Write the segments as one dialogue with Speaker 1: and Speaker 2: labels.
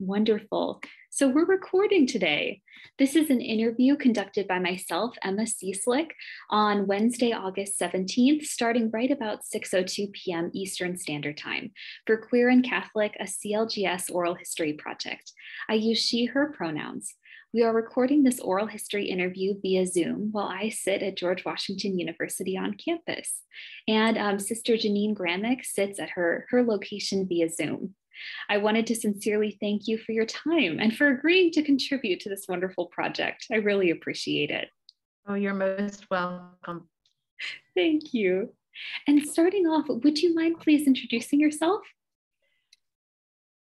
Speaker 1: Wonderful. So we're recording today. This is an interview conducted by myself, Emma Cieslik, on Wednesday, August 17th, starting right about 6.02 p.m. Eastern Standard Time for Queer and Catholic, a CLGS oral history project. I use she, her pronouns. We are recording this oral history interview via Zoom while I sit at George Washington University on campus. And um, Sister Jeannine Gramick sits at her, her location via Zoom. I wanted to sincerely thank you for your time and for agreeing to contribute to this wonderful project. I really appreciate it.
Speaker 2: Oh, you're most welcome.
Speaker 1: Thank you. And starting off, would you mind please introducing yourself?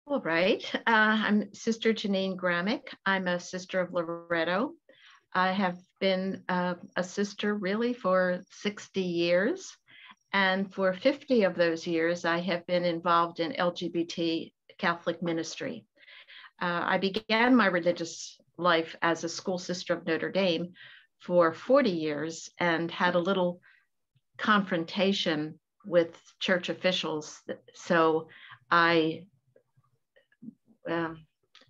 Speaker 2: All right. Uh, I'm Sister Jeannine Gramick. I'm a sister of Loretto. I have been uh, a sister really for 60 years. And for 50 of those years, I have been involved in LGBT Catholic ministry. Uh, I began my religious life as a school sister of Notre Dame for 40 years and had a little confrontation with church officials. So I um,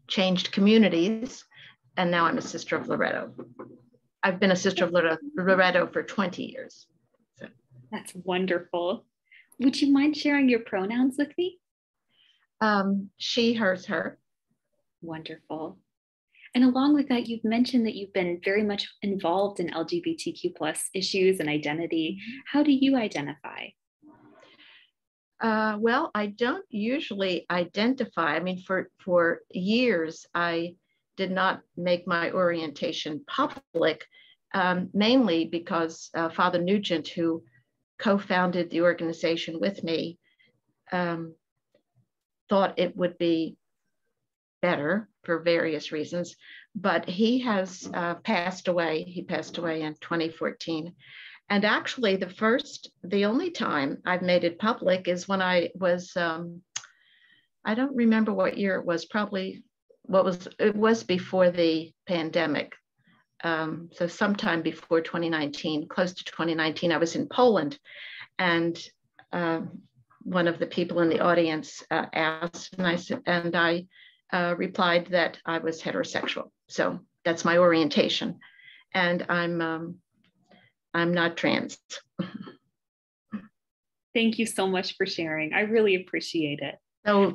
Speaker 2: changed communities, and now I'm a sister of Loretto. I've been a sister of Loretto for 20 years.
Speaker 1: That's wonderful. Would you mind sharing your pronouns with me?
Speaker 2: Um, she, hers, her.
Speaker 1: Wonderful. And along with that, you've mentioned that you've been very much involved in LGBTQ plus issues and identity. How do you identify?
Speaker 2: Uh, well, I don't usually identify. I mean, for, for years, I did not make my orientation public, um, mainly because uh, Father Nugent, who co founded the organization with me, um, thought it would be better for various reasons. But he has uh, passed away. He passed away in 2014. And actually, the first, the only time I've made it public is when I was, um, I don't remember what year it was, probably what was, it was before the pandemic. Um, so sometime before 2019, close to 2019, I was in Poland. And uh, one of the people in the audience uh, asked, and I said, and I uh, replied that I was heterosexual. So that's my orientation. And I'm, um, I'm not trans.
Speaker 1: Thank you so much for sharing. I really appreciate it.
Speaker 2: So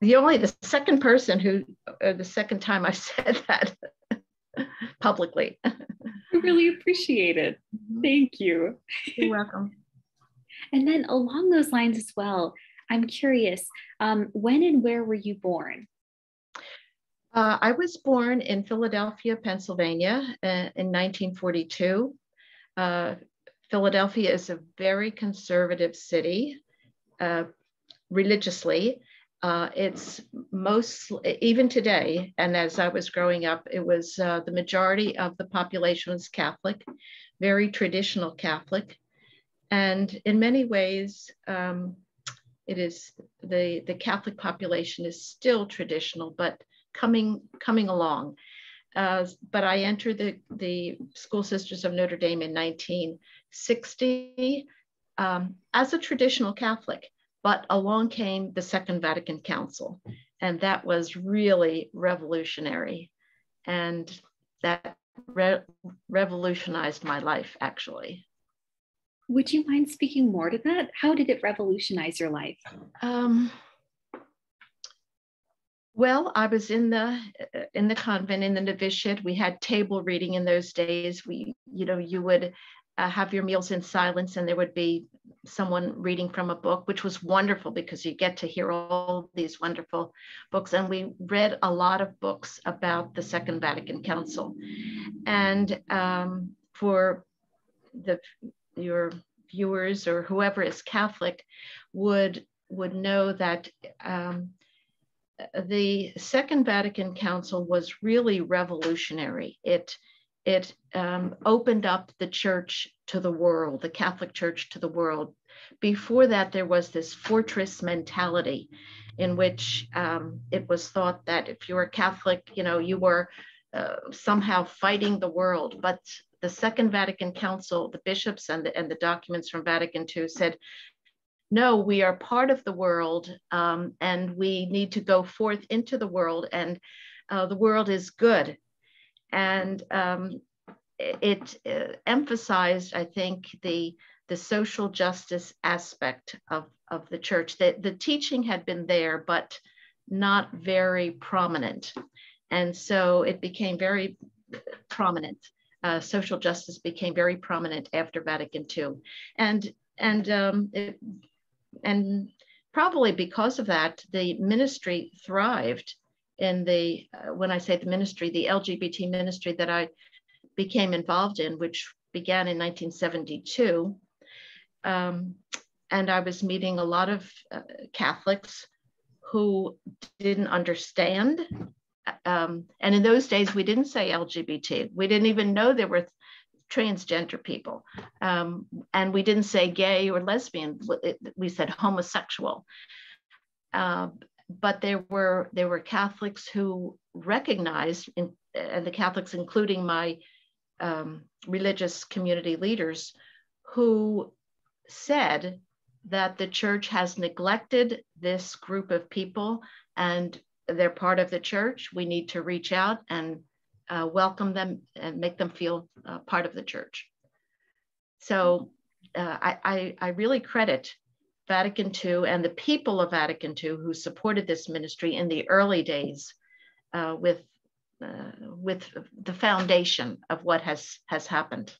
Speaker 2: the only the second person who uh, the second time I said that publicly.
Speaker 1: I really appreciate it. Mm-hmm. Thank you.
Speaker 2: You're welcome.
Speaker 1: And then along those lines as well, I'm curious, um, when and where were you born?
Speaker 2: Uh, I was born in Philadelphia, Pennsylvania uh, in 1942. Uh, Philadelphia is a very conservative city uh, religiously. Uh, it's most, even today, and as I was growing up, it was uh, the majority of the population was Catholic, very traditional Catholic. And in many ways, um, it is the, the Catholic population is still traditional, but coming, coming along. Uh, but I entered the, the School Sisters of Notre Dame in 1960 um, as a traditional Catholic. But along came the Second Vatican Council, and that was really revolutionary. And that re revolutionized my life, actually.
Speaker 1: Would you mind speaking more to that? How did it revolutionize your life? Um,
Speaker 2: well, I was in the in the convent in the novitiate. We had table reading in those days. We, you know, you would uh, have your meals in silence, and there would be someone reading from a book, which was wonderful because you get to hear all these wonderful books. And we read a lot of books about the Second Vatican Council, and um, for the your viewers or whoever is Catholic would would know that. Um, the Second Vatican Council was really revolutionary. It it um, opened up the church to the world, the Catholic Church to the world. Before that, there was this fortress mentality in which um, it was thought that if you were Catholic, you know, you were uh, somehow fighting the world. But the Second Vatican Council, the bishops and the, and the documents from Vatican II said, no, we are part of the world um, and we need to go forth into the world, and uh, the world is good. And um, it, uh, emphasized, I think, the, the social justice aspect of, of the church. The, the teaching had been there, but not very prominent. And so it became very prominent. Uh, social justice became very prominent after Vatican II. And, and, um, it, and probably because of that, the ministry thrived in the, uh, when I say the ministry, the LGBT ministry that I became involved in, which began in 1972. Um, and I was meeting a lot of uh, Catholics who didn't understand. Um, and in those days, we didn't say LGBT. We didn't even know there were transgender people. Um, and we didn't say gay or lesbian. We said homosexual. Uh, but there were there were Catholics who recognized, in, and the Catholics, including my um, religious community leaders, who said that the church has neglected this group of people and they're part of the church. We need to reach out and uh, welcome them and make them feel uh, part of the church. So uh, I, I, I, really credit Vatican II and the people of Vatican II who supported this ministry in the early days uh, with, uh, with the foundation of what has, has happened.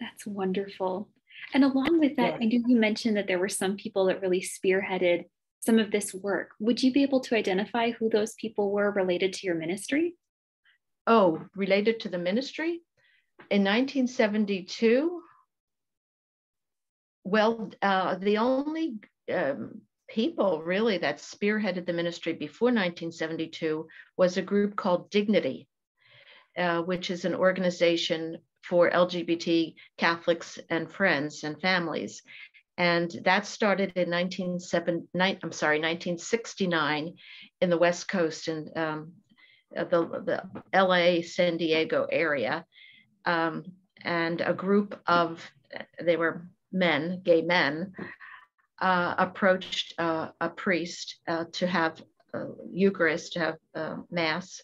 Speaker 1: That's wonderful. And along with that, yeah. I know you mentioned that there were some people that really spearheaded some of this work. Would you be able to identify who those people were related to your ministry?
Speaker 2: Oh, related to the ministry? In 1972, well, uh, the only um, people really that spearheaded the ministry before 1972 was a group called Dignity, uh, which is an organization for LGBT Catholics and friends and families. And that started in 1979, I'm sorry, 1969 in the West Coast in um, the, the LA, San Diego area. Um, and a group of, they were men, gay men, uh, approached uh, a priest uh, to have Eucharist, to have uh, Mass.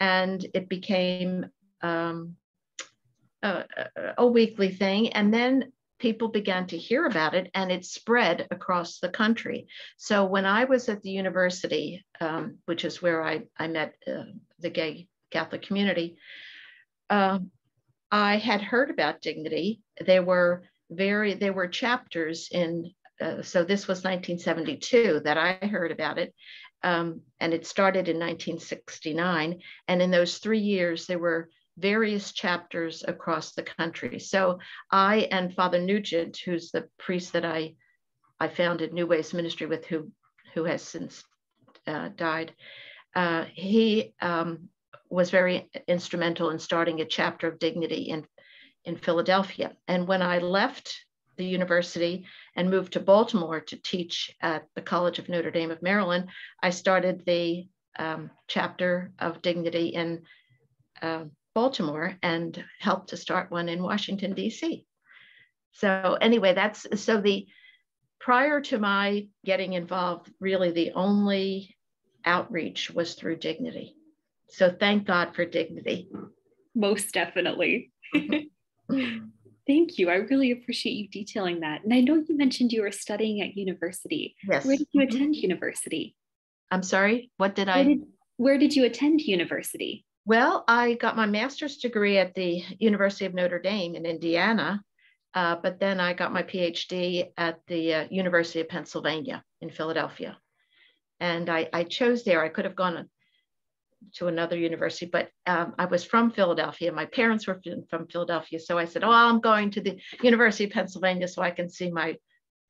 Speaker 2: And it became um, a, a weekly thing. And then people began to hear about it and it spread across the country. So when I was at the university, um, which is where I, I met uh, the gay Catholic community, uh, I had heard about dignity. There were very, there were chapters in, uh, so this was 1972 that I heard about it. Um, and it started in 1969. And in those three years, there were various chapters across the country. So I and Father Nugent, who's the priest that I, I founded New Ways Ministry with, who, who has since uh, died, uh, he um, was very instrumental in starting a chapter of dignity in, in Philadelphia. And when I left the university and moved to Baltimore to teach at the College of Notre Dame of Maryland, I started the um, chapter of dignity in uh, Baltimore and helped to start one in Washington, D.C. So, anyway, that's so the prior to my getting involved, really the only outreach was through dignity. So, thank God for dignity.
Speaker 1: Most definitely. Thank you. I really appreciate you detailing that. And I know you mentioned you were studying at university.
Speaker 2: Yes.
Speaker 1: Where did you attend university?
Speaker 2: I'm sorry, what did I?
Speaker 1: Where did, where did you attend university?
Speaker 2: Well, I got my master's degree at the University of Notre Dame in Indiana, uh, but then I got my PhD at the uh, University of Pennsylvania in Philadelphia. And I, I, chose there. I could have gone to another university, but um, I was from Philadelphia. My parents were from Philadelphia. So I said, Oh, I'm going to the University of Pennsylvania so I can see my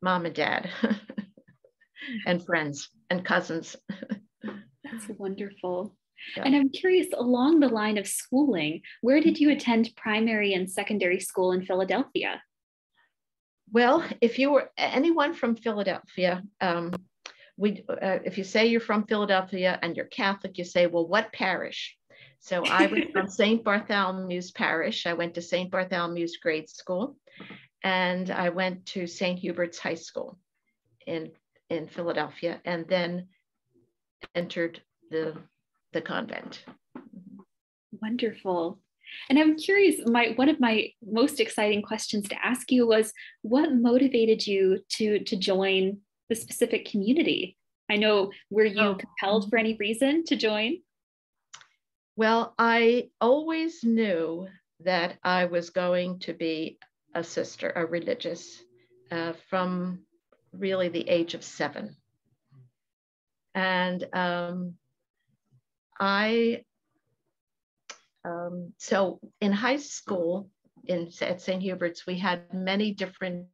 Speaker 2: mom and dad and friends and cousins.
Speaker 1: That's wonderful. Yeah. And I'm curious, along the line of schooling, where did you attend primary and secondary school in Philadelphia?
Speaker 2: Well, if you were anyone from Philadelphia, um, we, uh, if you say you're from Philadelphia and you're Catholic, you say, well, what parish? So I was from St. Bartholomew's Parish. I went to St. Bartholomew's grade school and I went to St. Hubert's High School. in in Philadelphia, and then entered the the convent.
Speaker 1: Wonderful. And I'm curious, my one of my most exciting questions to ask you was what motivated you to to join the specific community? I know were you oh. compelled for any reason to join?
Speaker 2: Well, I always knew that I was going to be a sister, a religious, uh, from really the age of seven. And um, I, um, so in high school in, at St. Hubert's, we had many different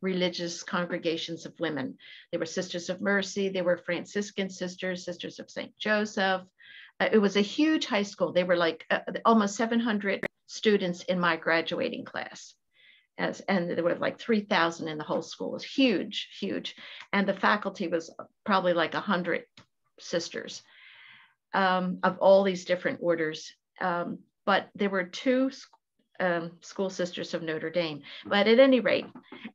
Speaker 2: religious congregations of women. There were Sisters of Mercy, there were Franciscan sisters, Sisters of St. Joseph. Uh, it was a huge high school. They were like uh, almost 700 students in my graduating class. As, and there were like 3,000 in the whole school. It was huge, huge. And the faculty was probably like 100 sisters um, of all these different orders. Um, but there were two um, school sisters of Notre Dame. But at any rate,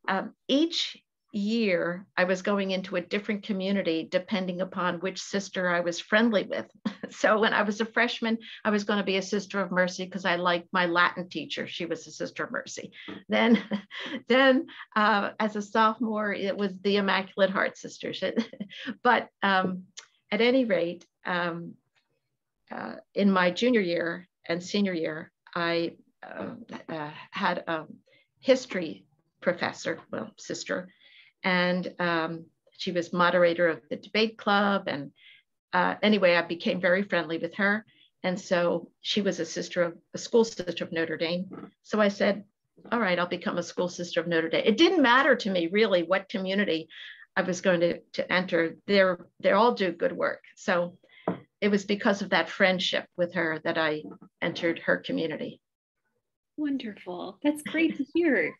Speaker 2: um, each year I was going into a different community depending upon which sister I was friendly with. so when I was a freshman, I was going to be a sister of mercy because I liked my Latin teacher. She was a sister of mercy. Then, then uh, as a sophomore, it was the Immaculate Heart Sisters. but um, at any rate, um, uh, in my junior year and senior year, I uh, uh, had a history professor, well, sister, and um, she was moderator of the debate club. And uh, anyway, I became very friendly with her. And so she was a sister of a school sister of Notre Dame. So I said, all right, I'll become a school sister of Notre Dame. It didn't matter to me really what community I was going to, to enter. They're, they all do good work. So it was because of that friendship with her that I entered her community.
Speaker 1: Wonderful. That's great to hear.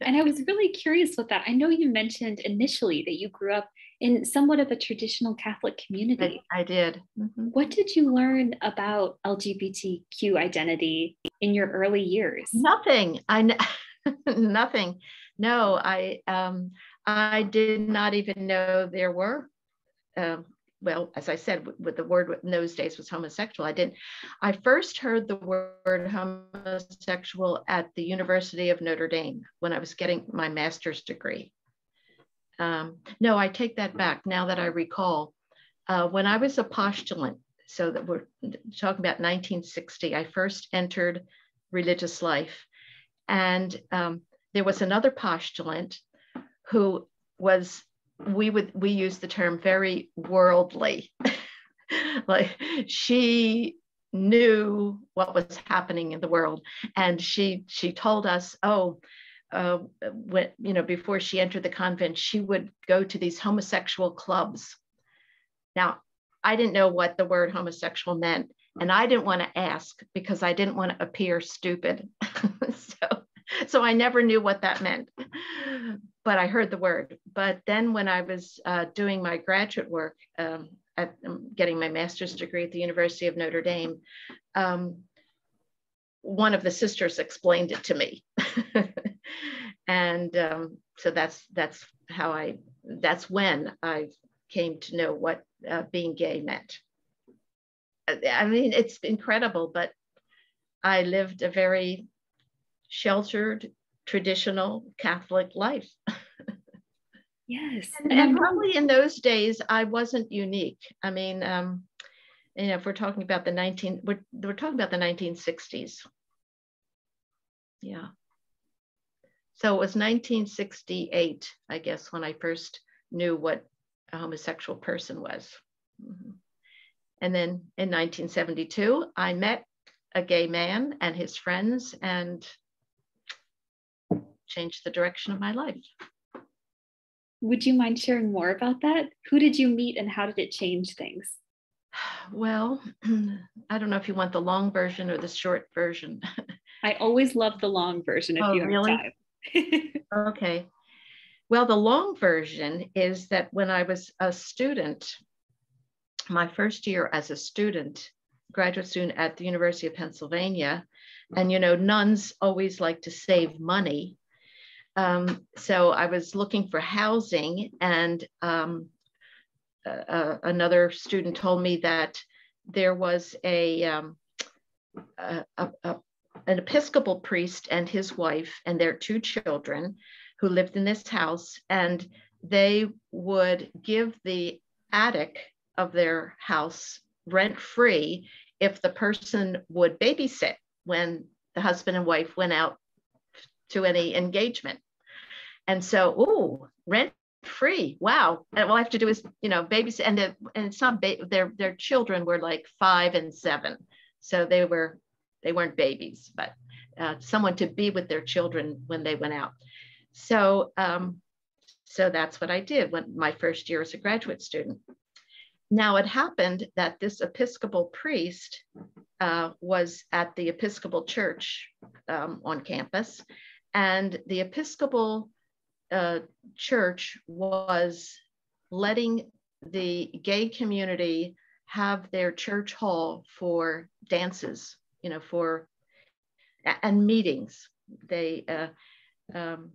Speaker 1: And I was really curious with that. I know you mentioned initially that you grew up in somewhat of a traditional Catholic community.
Speaker 2: I, I did.
Speaker 1: Mm-hmm. What did you learn about LGBTQ identity in your early years?
Speaker 2: Nothing. I nothing. No, I um, I did not even know there were um, well, as I said, with the word in those days was homosexual. I didn't. I first heard the word homosexual at the University of Notre Dame when I was getting my master's degree. Um, no, I take that back now that I recall. Uh, when I was a postulant, so that we're talking about 1960, I first entered religious life. And um, there was another postulant who was we would we use the term very worldly. Like she knew what was happening in the world and she she told us oh uh, when you know before she entered the convent she would go to these homosexual clubs. Now i didn't know what the word homosexual meant and i didn't want to ask because i didn't want to appear stupid. So so i never knew what that meant but I heard the word. But then when I was uh, doing my graduate work, um, at, um, getting my master's degree at the University of Notre Dame, um, one of the sisters explained it to me. and um, so that's that's how I that's when I came to know what uh, being gay meant. I mean, it's incredible, but I lived a very sheltered, traditional Catholic life.
Speaker 1: yes.
Speaker 2: And, and, probably in those days, I wasn't unique. I mean, um, you know, if we're talking about the 19, we're, we're talking about the 1960s. Yeah. So it was 1968, I guess, when I first knew what a homosexual person was. Mm-hmm. And then in 1972, I met a gay man and his friends, and changed the direction of my life.
Speaker 1: Would you mind sharing more about that? Who did you meet and how did it change things?
Speaker 2: Well, I don't know if you want the long version or the short version.
Speaker 1: I always love the long version if oh, you have really? time.
Speaker 2: okay. Well, the long version is that when I was a student, my first year as a student, graduate student at the University of Pennsylvania, and you know, nuns always like to save money um, so I was looking for housing, and um, another student told me that there was a, um, a, a, a, an Episcopal priest and his wife and their two children who lived in this house, and they would give the attic of their house rent free if the person would babysit when the husband and wife went out to any engagement. And so, oh, rent free. Wow. And all I have to do is, you know, babysit. And, the, and some ba- their their children were like five and seven, so they were they weren't babies, but uh, someone to be with their children when they went out. So um, so that's what I did when my first year as a graduate student. Now it happened that this Episcopal priest uh, was at the Episcopal church um, on campus, and the Episcopal uh, church was letting the gay community have their church hall for dances, you know, for and meetings. They uh, um,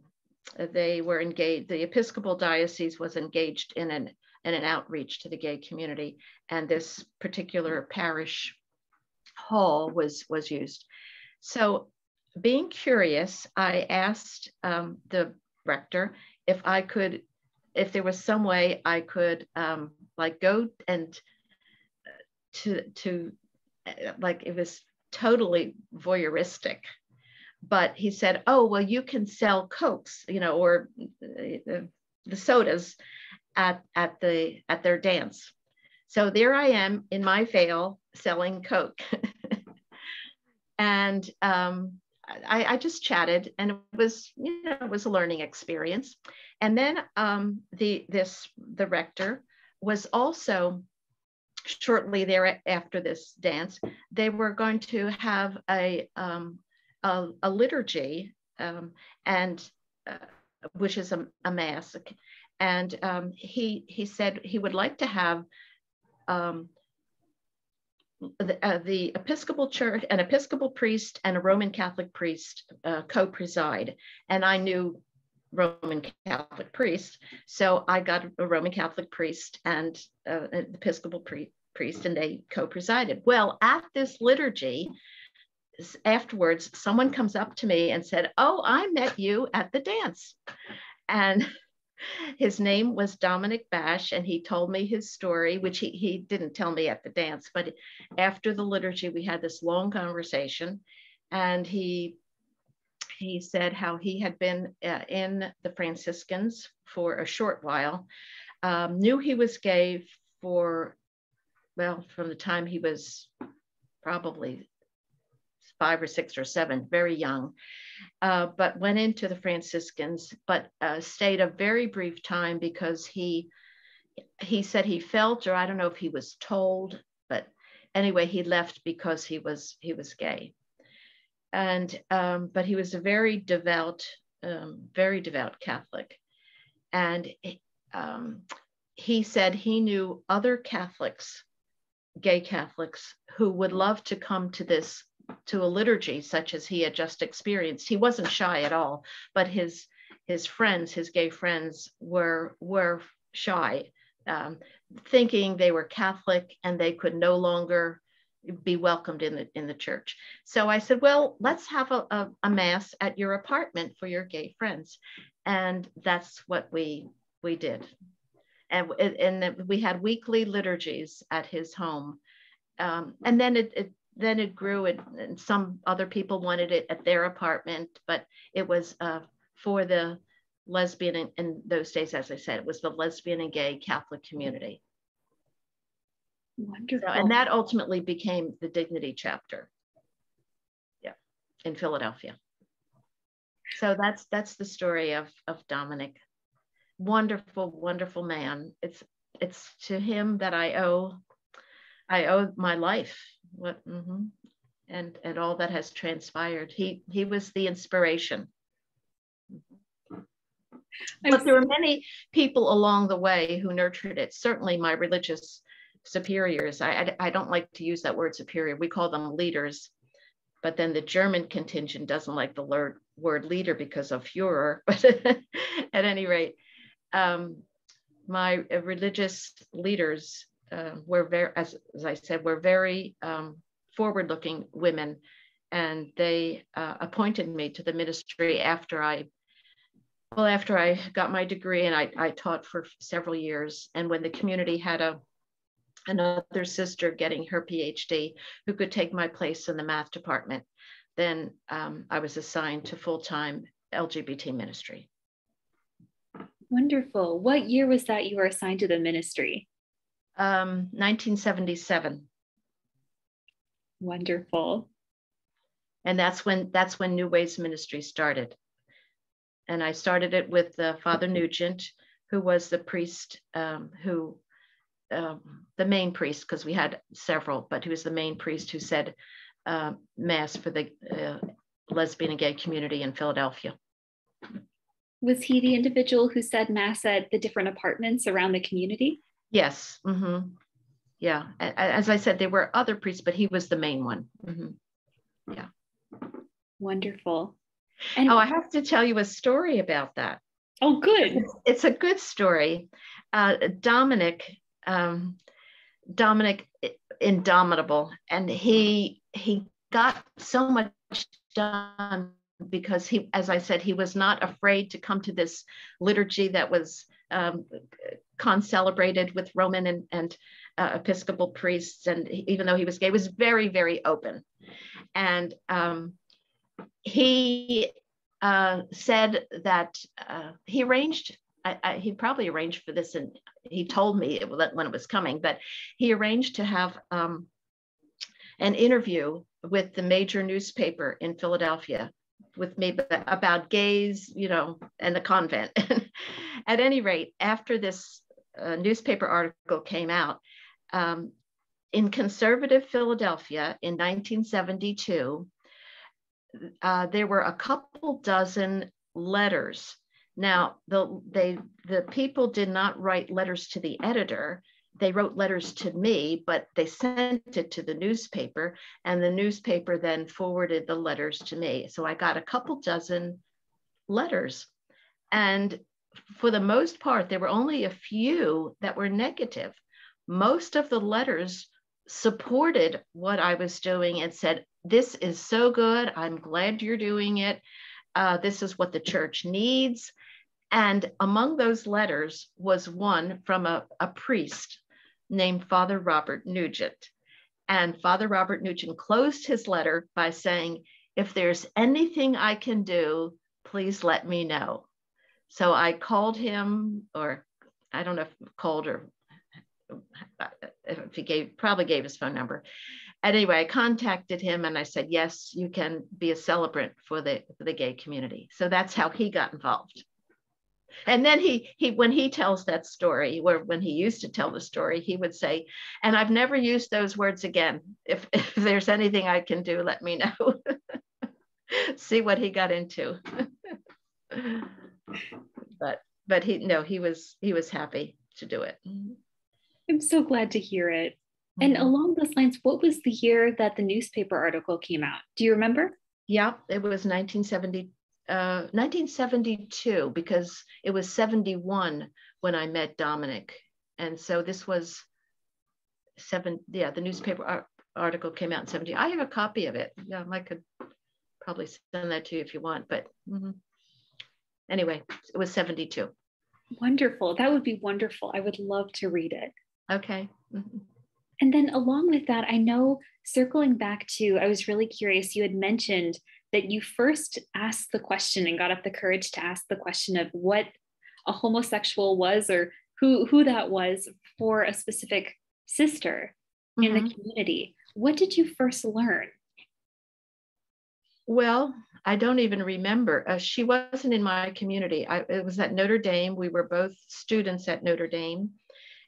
Speaker 2: they were engaged. The Episcopal diocese was engaged in an and an outreach to the gay community. And this particular parish hall was, was used. So being curious, I asked um, the rector if I could, if there was some way I could um, like go and to, to like, it was totally voyeuristic but he said, "Oh, well, you can sell cokes, you know, or uh, the sodas at, at, the, at their dance. So there I am in my veil selling Coke. and um, I, I, just chatted and it was, you know, it was a learning experience. And then um, the, this, the rector was also shortly there after this dance, they were going to have a, um, a, a, liturgy um, and uh, which is a, a mass and um, he he said he would like to have um, the, uh, the, Episcopal Church, an Episcopal priest, and a Roman Catholic priest uh, co-preside. And I knew Roman Catholic priest, so I got a Roman Catholic priest and uh, an Episcopal pri- priest, and they co-presided. Well, at this liturgy, afterwards, someone comes up to me and said, "Oh, I met you at the dance," and his name was Dominic Bash, and he told me his story, which he, he didn't tell me at the dance, but after the liturgy, we had this long conversation, and he he said how he had been uh, in the Franciscans for a short while, um, knew he was gay for, well, from the time he was probably five or six or seven, very young, uh, but went into the Franciscans, but uh, stayed a very brief time because he he said he felt, or I don't know if he was told, but anyway, he left because he was he was gay, and um, but he was a very devout, um, very devout Catholic, and um, he said he knew other Catholics, gay Catholics, who would love to come to this to a liturgy such as he had just experienced. He wasn't shy at all, but his his friends, his gay friends, were were shy, um, thinking they were Catholic and they could no longer be welcomed in the in the church. So I said, well, let's have a, a, a mass at your apartment for your gay friends, and that's what we we did. And, and we had weekly liturgies at his home. Um, and then it, it, then it grew and, and, some other people wanted it at their apartment, but it was uh, for the lesbian in, in, those days, as I said, it was the lesbian and gay Catholic community.
Speaker 1: Wonderful.
Speaker 2: So, and that ultimately became the Dignity chapter. Yeah, in Philadelphia. So that's that's the story of of Dominic. Wonderful, wonderful man. It's it's to him that I owe I owe my life what mm-hmm. and and all that has transpired. He he was the inspiration. But there were many people along the way who nurtured it. Certainly my religious superiors I, I, I don't like to use that word superior. We call them leaders. But then the German contingent doesn't like the word, word leader because of Führer. But at any rate, um, my religious leaders uh, were very, as, as, I said, were very um, forward-looking women, and they uh, appointed me to the ministry after I, well, after I got my degree, and I, I taught for several years. And when the community had a another sister getting her PhD who could take my place in the math department, then um, I was assigned to full-time LGBT ministry.
Speaker 1: Wonderful. What year was that you were assigned to the ministry?
Speaker 2: Um, 1977.
Speaker 1: Wonderful.
Speaker 2: And that's when that's when New Ways Ministry started. And I started it with uh, Father Nugent, who was the priest um, who, um, the main priest, because we had several, but he was the main priest who said uh, mass for the uh, lesbian and gay community in Philadelphia
Speaker 1: was he the individual who said mass at the different apartments around the community?
Speaker 2: Yes. Mm-hmm. Yeah. As I said, there were other priests, but he was the main one. Mm-hmm. Yeah.
Speaker 1: Wonderful.
Speaker 2: And oh, I have to tell you a story about that.
Speaker 1: Oh, good.
Speaker 2: It's, it's a good story. Uh, Dominic, um, Dominic, indomitable, and he he got so much done because he, as I said, he was not afraid to come to this liturgy that was um, concelebrated with Roman and, and uh, Episcopal priests. And even though he was gay, was very, very open. And um, he uh, said that uh, he arranged, I, I, he probably arranged for this, and he told me it, when it was coming, but he arranged to have um, an interview with the major newspaper in Philadelphia with me about gays, you know, and the convent. At any rate, after this uh, newspaper article came out, um, in conservative Philadelphia in 1972, uh, there were a couple dozen letters. Now, the, they, the people did not write letters to the editor they wrote letters to me, but they sent it to the newspaper, and the newspaper then forwarded the letters to me. So I got a couple dozen letters. And for the most part, there were only a few that were negative. Most of the letters supported what I was doing and said, This is so good. I'm glad you're doing it. Uh, this is what the church needs. And among those letters was one from a, a priest named Father Robert Nugent. And Father Robert Nugent closed his letter by saying, If there's anything I can do, please let me know. So I called him, or I don't know if called or if he gave, probably gave his phone number. And Anyway, I contacted him and I said, Yes, you can be a celebrant for the, for the gay community. So that's how he got involved and then he he when he tells that story or when he used to tell the story he would say and i've never used those words again. If, if there's anything i can do let me know. See what he got into. But but he no he was he was happy to do it.
Speaker 1: I'm so glad to hear it. And mm-hmm. along those lines what was the year that the newspaper article came out? Do you remember?
Speaker 2: Yeah it was 1970 1972 uh, because it was 71 when I met Dominic. And so this was seven, yeah, the newspaper ar- article came out in 70. I have a copy of it. Yeah, I could probably send that to you if you want, but mm-hmm. anyway, it was 72.
Speaker 1: Wonderful. That would be wonderful. I would love to read it.
Speaker 2: Okay. Mm-hmm.
Speaker 1: And then along with that, I know circling back to, I was really curious, you had mentioned that you first asked the question and got up the courage to ask the question of what a homosexual was or who who that was for a specific sister mm-hmm. in the mm-hmm. community. What did you first learn?
Speaker 2: Well i don't even remember. Uh, she wasn't in my community. I, it was at notre dame. We were both students at notre dame.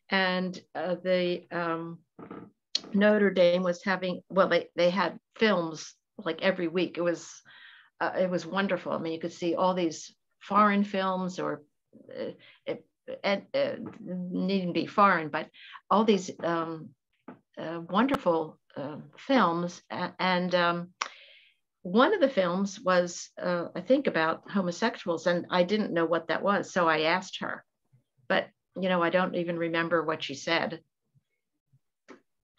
Speaker 2: And uh, the um, notre dame was having well they, they had films like every week. It was uh, it was wonderful. I mean, you could see all these foreign films or uh, it, it, it needn't be foreign, but all these um, uh, wonderful uh, films. And um, one of the films was, uh, I think, about homosexuals, and I didn't know what that was. So I asked her, but you know, I don't even remember what she said.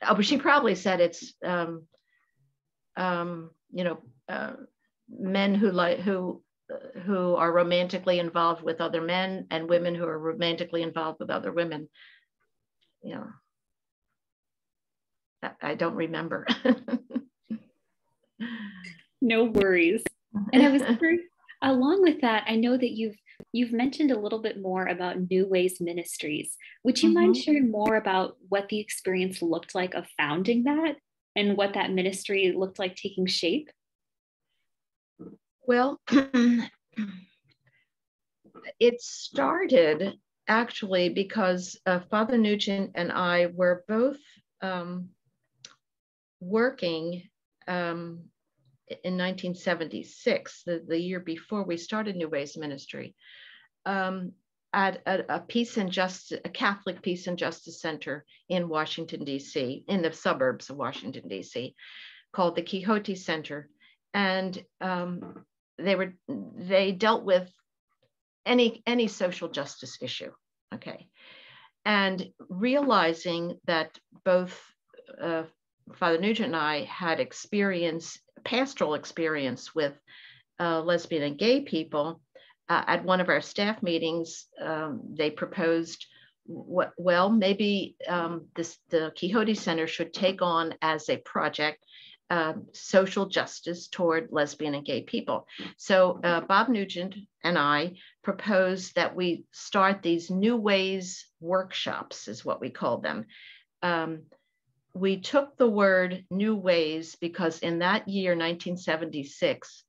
Speaker 2: Oh, but she probably said it's, um, um, you know, uh, men who like who who are romantically involved with other men and women who are romantically involved with other women. You know, I, don't remember.
Speaker 1: no worries. And I was along with that, I know that you've you've mentioned a little bit more about New Ways Ministries. Would you mm-hmm. mind sharing more about what the experience looked like of founding that and what that ministry looked like taking shape?
Speaker 2: Well, it started actually because uh, Father Nugent and I were both um, working um, in 1976, the, the year before we started New Ways Ministry, um, at a, a, peace and justice, a Catholic peace and justice center in Washington, D.C., in the suburbs of Washington, D.C., called the Quixote Center. And um, they were they dealt with any any social justice issue. Okay. And realizing that both uh, Father Nugent and I had experience, pastoral experience with uh, lesbian and gay people. Uh, at one of our staff meetings, um, they proposed, well, maybe um, this, the Quixote Center should take on as a project uh, social justice toward lesbian and gay people. So uh, Bob Nugent and I proposed that we start these new ways workshops, is what we called them. Um, we took the word new ways because in that year, 1976,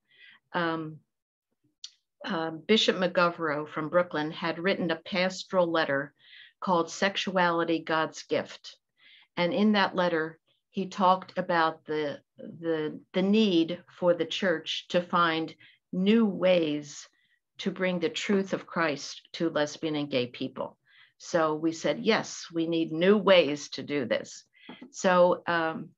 Speaker 2: um, uh, Bishop Mugavero from Brooklyn had written a pastoral letter called Sexuality God's Gift. And in that letter, he talked about the, the, the need for the church to find new ways to bring the truth of Christ to lesbian and gay people. So we said, yes, we need new ways to do this. So, um,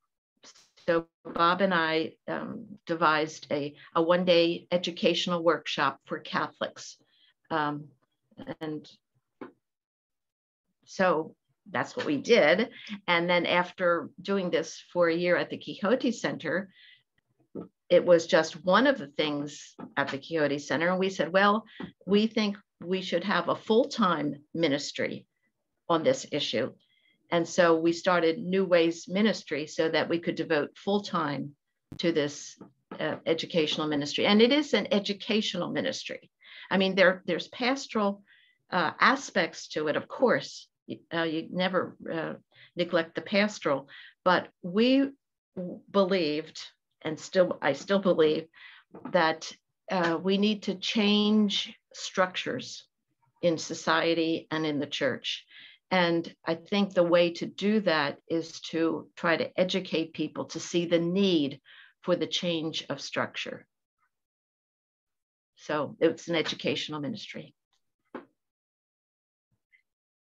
Speaker 2: so Bob and I um, devised a, a one day educational workshop for Catholics. Um, and so that's what we did. And then after doing this for a year at the Quixote Center, it was just one of the things at the Quixote Center. And we said, well, we think we should have a full time ministry on this issue. And so we started New Ways Ministry so that we could devote full time to this uh, educational ministry. And it is an educational ministry. I mean, there, there's pastoral uh, aspects to it, of course. Uh, you never uh, neglect the pastoral, but we believed, and still, I still believe, that uh, we need to change structures in society and in the church. And I think the way to do that is to try to educate people to see the need for the change of structure. So it's an educational ministry.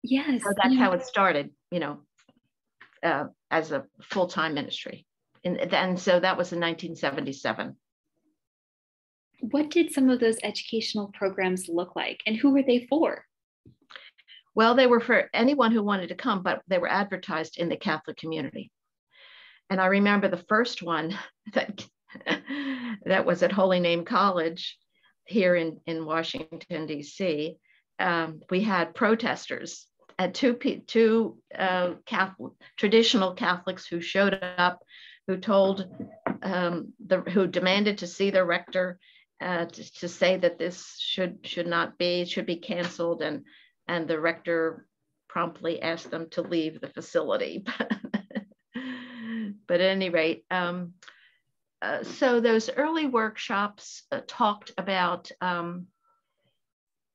Speaker 1: Yes.
Speaker 2: So that's how it started, you know, uh, as a full time ministry. And, and so that was in 1977.
Speaker 1: What did some of those educational programs look like and who were they for?
Speaker 2: Well, they were for anyone who wanted to come, but they were advertised in the Catholic community. And I remember the first one that that was at Holy Name College here in, in Washington, D.C. Um, we had protesters and two, two uh, Catholic, traditional Catholics who showed up, who told um, the who demanded to see the rector uh, to, to, say that this should should not be should be canceled and and the rector promptly asked them to leave the facility. but at any rate, um, uh, so those early workshops uh, talked about um,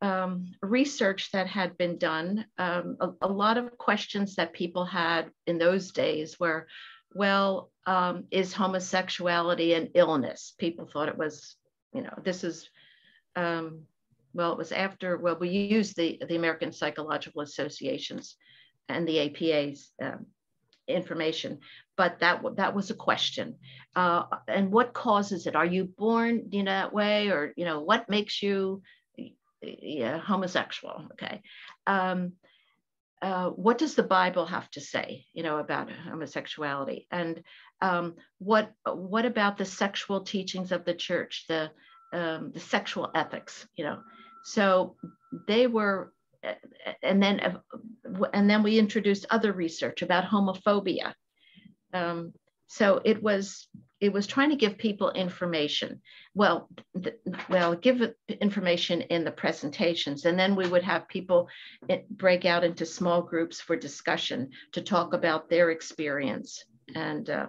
Speaker 2: um, research that had been done. Um, a, a, lot of questions that people had in those days were, well, um, is homosexuality an illness? People thought it was, you know, this is um, well, it was after, well, we used the, the American Psychological Associations and the APA's um, information, but that that was a question. Uh, and what causes it? Are you born, you know, that way, or you know, what makes you yeah, homosexual? Okay. Um, uh, what does the Bible have to say, you know, about homosexuality? And um, what what about the sexual teachings of the church, the um, the sexual ethics, you know? So they were, and then and then we introduced other research about homophobia. Um, so it was it was trying to give people information. Well, th- well, give information in the presentations, and then we would have people eh, break out into small groups for discussion to talk about their experience. And uh,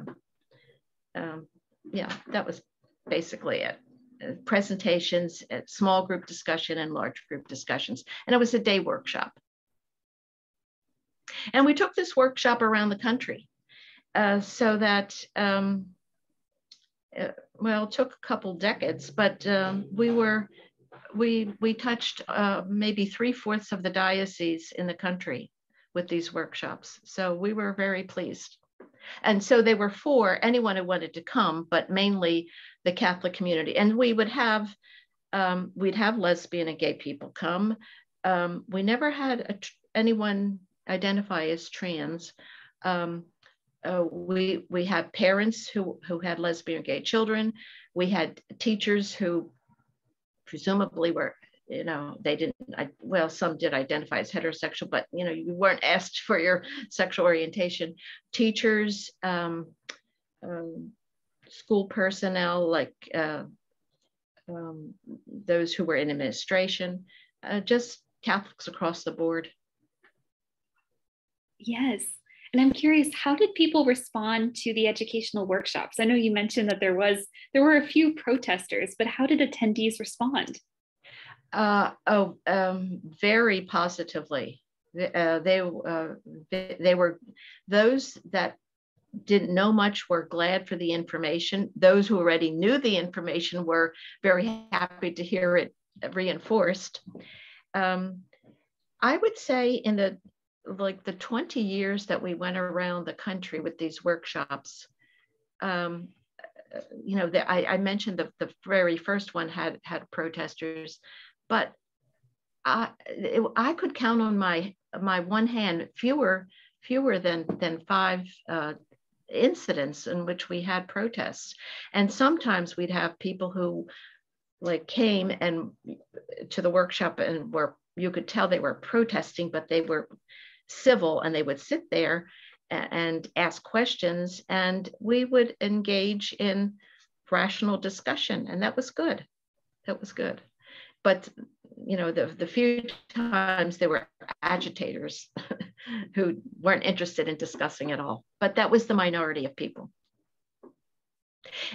Speaker 2: um, yeah, that was basically it. Presentations, uh, small group discussion, and large group discussions. And it was a day workshop. And we took this workshop around the country uh, so that, um, uh, well, it took a couple decades, but um, we were, we, we touched uh, maybe three fourths of the diocese in the country with these workshops. So we were very pleased. And so they were for anyone who wanted to come, but mainly the Catholic community. And we would have, um, we'd have lesbian and gay people come. Um, we never had a, anyone identify as trans. Um, uh, we we had parents who who had lesbian gay children. We had teachers who presumably were you know they didn't I, well some did identify as heterosexual but you know you weren't asked for your sexual orientation. Teachers um, um, school personnel like uh, um, those who were in administration uh, just catholics across the board.
Speaker 1: Yes. And i'm curious how did people respond to the educational workshops? I know you mentioned that there was there were a few protesters but how did attendees respond
Speaker 2: uh, oh, um, very positively. Uh, they uh, they were those that didn't know much were glad for the information. Those who already knew the information were very happy to hear it reinforced. Um, I would say in the like the 20 years that we went around the country with these workshops, um, you know, the, I, I, mentioned the, the very first one had had protesters but I, I could count on my my one hand fewer fewer than than five uh, incidents in which we had protests, and sometimes we'd have people who like came and to the workshop and were you could tell they were protesting, but they were civil and they would sit there and ask questions and we would engage in rational discussion and that was good. That was good but you know the, the few times there were agitators who weren't interested in discussing at all but that was the minority of people.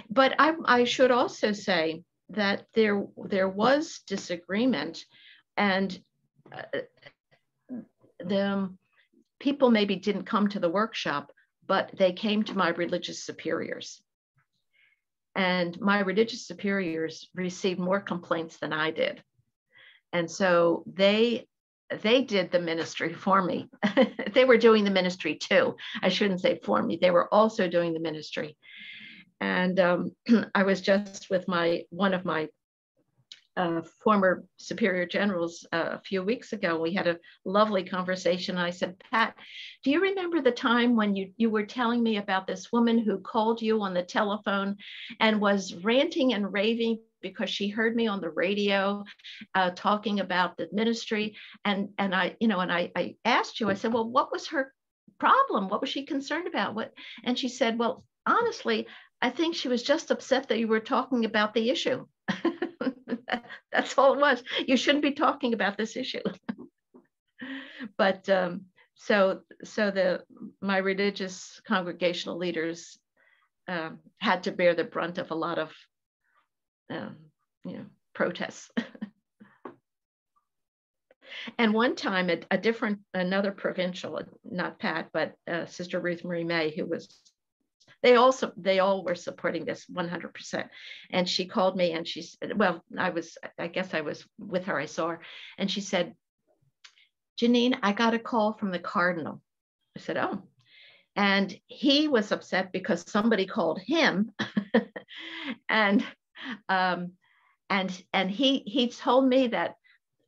Speaker 2: But i, I should also say that there there was disagreement and uh, the people maybe didn't come to the workshop but they came to my religious superiors and my religious superiors received more complaints than I did. And so they they did the ministry for me. they were doing the ministry too. I shouldn't say for me. They were also doing the ministry. And um, I was just with my one of my uh, former superior generals uh, a few weeks ago. We had a lovely conversation. I said, Pat, do you remember the time when you, you were telling me about this woman who called you on the telephone and was ranting and raving because she heard me on the radio uh, talking about the ministry? And, and I, you know, and I, I asked you, I said, well, what was her problem? What was she concerned about? What? And she said, well, honestly, I think she was just upset that you were talking about the issue. That's all it was. You shouldn't be talking about this issue. but um, so so the my religious congregational leaders um, had to bear the brunt of a lot of um, you know protests. and one time, a, a, different another provincial, not Pat, but uh, Sister Ruth Marie May, who was they also they all were supporting this 100% and she called me and she said well i was i guess i was with her i saw her and she said Jeannine i got a call from the cardinal. I said oh. And he was upset because somebody called him and um, and and he he told me that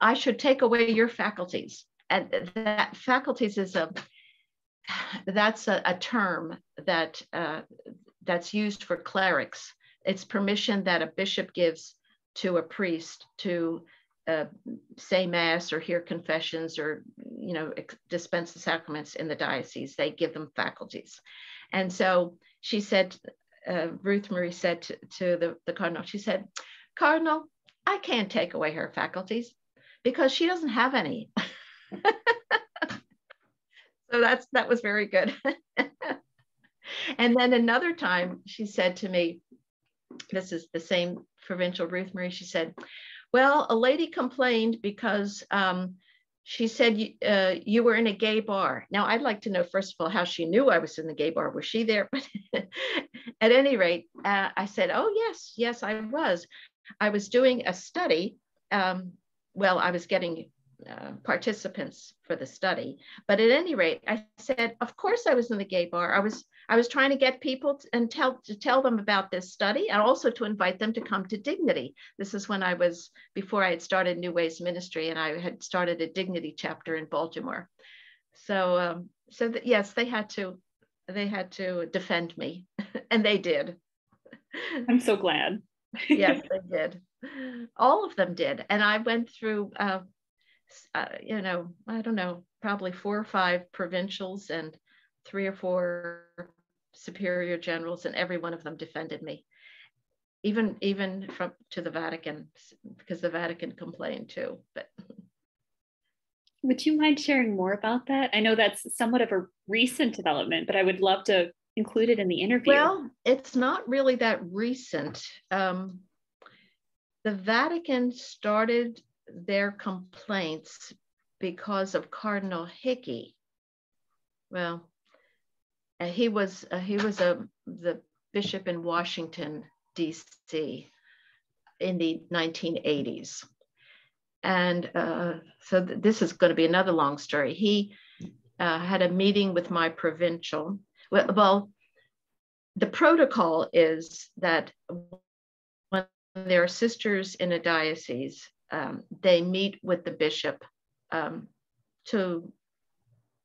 Speaker 2: I should take away your faculties. And that faculties is a that's a, a term that uh, that's used for clerics. It's permission that a bishop gives to a priest to uh, say mass or hear confessions or you know dispense the sacraments in the diocese. They give them faculties, and so she said, uh, Ruth Marie said to, to the, the cardinal, she said, Cardinal, I can't take away her faculties because she doesn't have any. so that's that was very good. and then another time she said to me, this is the same provincial Ruth Marie, she said, well, a lady complained because um, she said uh, you were in a gay bar. Now, I'd like to know, first of all, how she knew I was in the gay bar. Was she there? But at any rate, uh, I said, oh, yes, yes, I was. I was doing a study. Um, well, I was getting uh, participants for the study. But at any rate, I said, of course I was in the gay bar. I was I was trying to get people to, and tell to tell them about this study and also to invite them to come to Dignity. This is when I was before I had started New Ways Ministry and I had started a Dignity chapter in Baltimore. So um, so that yes, they had to they had to defend me, and they did.
Speaker 1: I'm so glad.
Speaker 2: yes, they did. All of them did, and I went through. Uh, uh, you know, I don't know, probably four or five provincials and three or four superior generals, and every one of them defended me, even even from to the Vatican, because the Vatican complained too. But
Speaker 1: would you mind sharing more about that? I know that's somewhat of a recent development, but I would love to include it in the interview.
Speaker 2: Well, it's not really that recent. Um, the Vatican started their complaints because of Cardinal Hickey. Well, uh, he was uh, he was a the bishop in Washington D.C. in the 1980s, and uh, so th- this is going to be another long story. He uh, had a meeting with my provincial. Well, well, the protocol is that when there are sisters in a diocese, um, they meet with the bishop um, to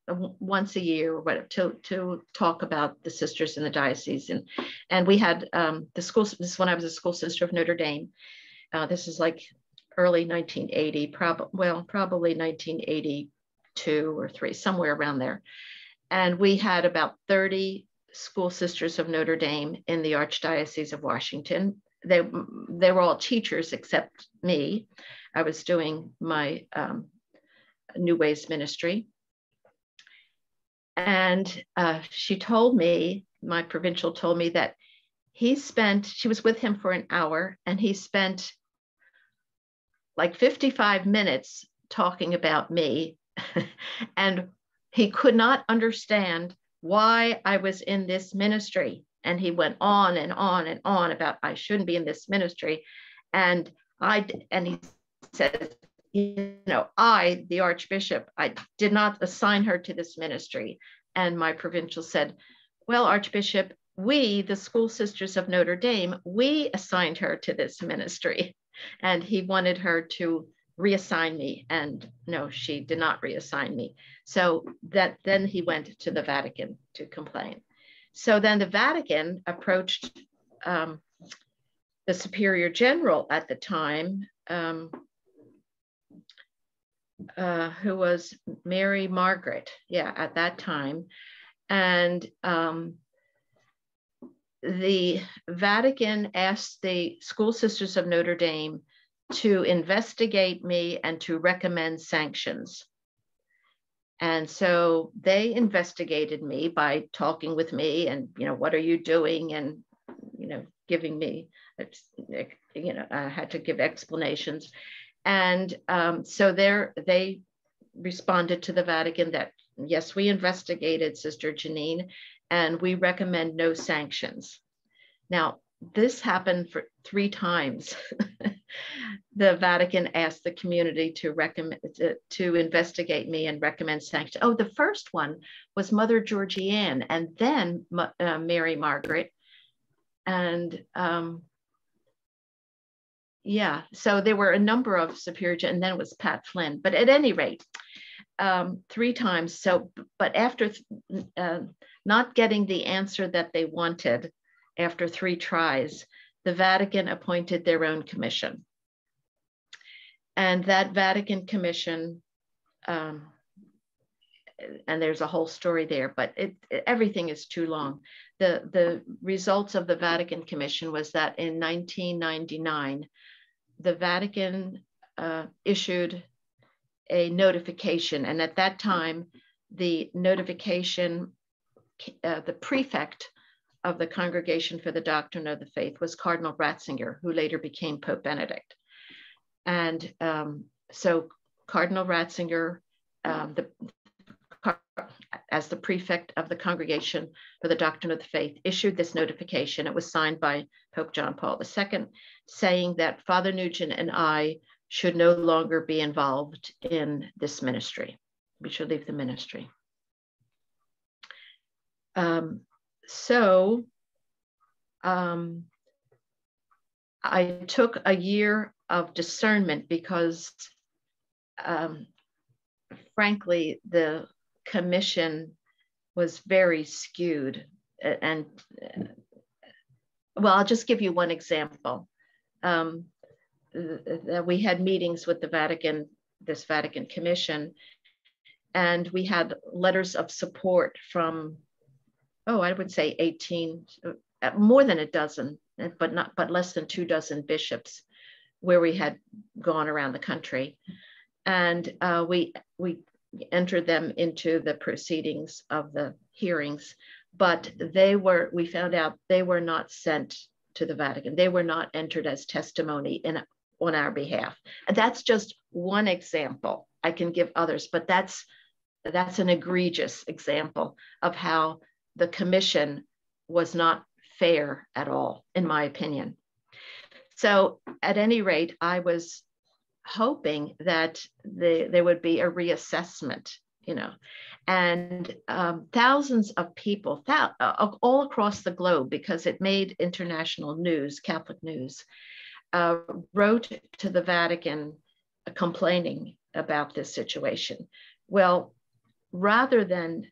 Speaker 2: uh, once a year or whatever to, to talk about the sisters in the diocese. And and we had um, the school this is when I was a school sister of Notre Dame. Uh, this is like early 1980 probably well probably 1982 or three somewhere around there. And we had about 30 school sisters of Notre Dame in the Archdiocese of Washington they they were all teachers except me I was doing my um, New Ways ministry and uh, she told me, my provincial told me that he spent, she was with him for an hour, and he spent like 55 minutes talking about me. and he could not understand why I was in this ministry. And he went on and on and on about I shouldn't be in this ministry. And I and he says, you know, I, the Archbishop, I did not assign her to this ministry. And my provincial said, Well, Archbishop, we, the School Sisters of Notre Dame, we assigned her to this ministry. And he wanted her to reassign me. And no, she did not reassign me. So that then he went to the Vatican to complain. So then the Vatican approached um, the Superior General at the time, um, uh, who was Mary Margaret, yeah, at that time. And um, the Vatican asked the School Sisters of Notre Dame to investigate me and to recommend sanctions. And so they investigated me by talking with me and, you know, what are you doing? And, you know, giving me, you know, I had to give explanations. And um, so there they responded to the Vatican that, yes, we investigated Sister Jeannine and we recommend no sanctions. Now, this happened for three times. the Vatican asked the community to recommend to, to, investigate me and recommend sanctions. Oh, the first one was Mother Georgianne, and then uh, Mary Margaret, and um, yeah, so there were a number of superior, and then it was Pat Flynn. But at any rate, um, three times. So, but after uh, not getting the answer that they wanted after three tries, the Vatican appointed their own commission. And that Vatican commission, um, and there's a whole story there, but it, it, everything is too long. The, the results of the Vatican Commission was that in 1999, the Vatican uh, issued a notification. And at that time, the notification, uh, the prefect of the Congregation for the Doctrine of the Faith was Cardinal Ratzinger, who later became Pope Benedict. And um, so Cardinal Ratzinger, um, the, as the prefect of the Congregation for the Doctrine of the Faith, issued this notification. It was signed by Pope John Paul II, saying that Father Nugent and I should no longer be involved in this ministry. We should leave the ministry. Um, so um, I took a year of discernment because, um, frankly, the commission was very skewed. And well, I'll just give you one example. Um, we had meetings with the Vatican, this Vatican Commission, and we had letters of support from oh, I would say 18, uh, more than a dozen, but not, but less than two dozen bishops where we had gone around the country. And uh, we, we entered them into the proceedings of the hearings, but they were, we found out they were not sent to the Vatican. They were not entered as testimony in, on our behalf. And that's just one example. I can give others, but that's that's an egregious example of how the commission was not fair at all, in my opinion. So, at any rate, I was hoping that the, there would be a reassessment, you know, and um, thousands of people uh, all across the globe, because it made international news, Catholic news, uh, wrote to the Vatican complaining about this situation. Well, rather than